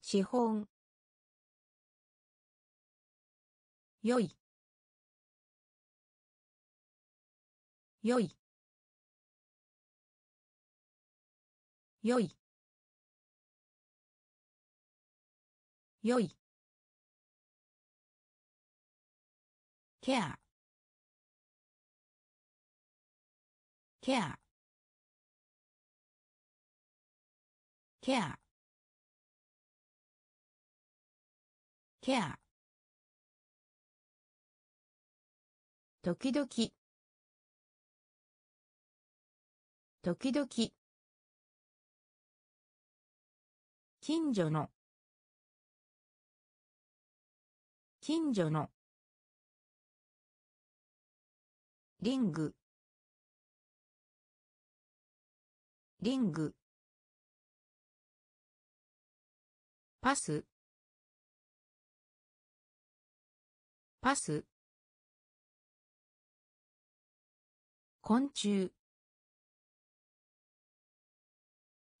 資本。よい。よい。よい。よい。ケア。ケア。ケア。ケア。時々。時々。近所の。近所の。リング。リング。パス。パス。昆虫。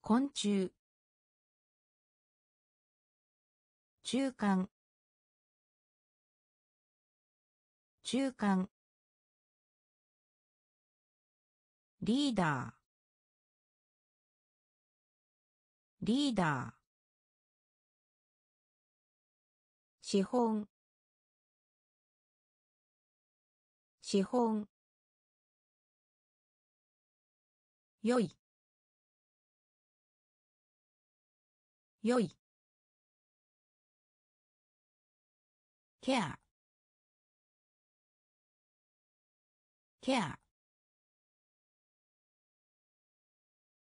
昆虫。中間。中間。リーダー。リーダー。資本。資本。よい。よい。ケアケア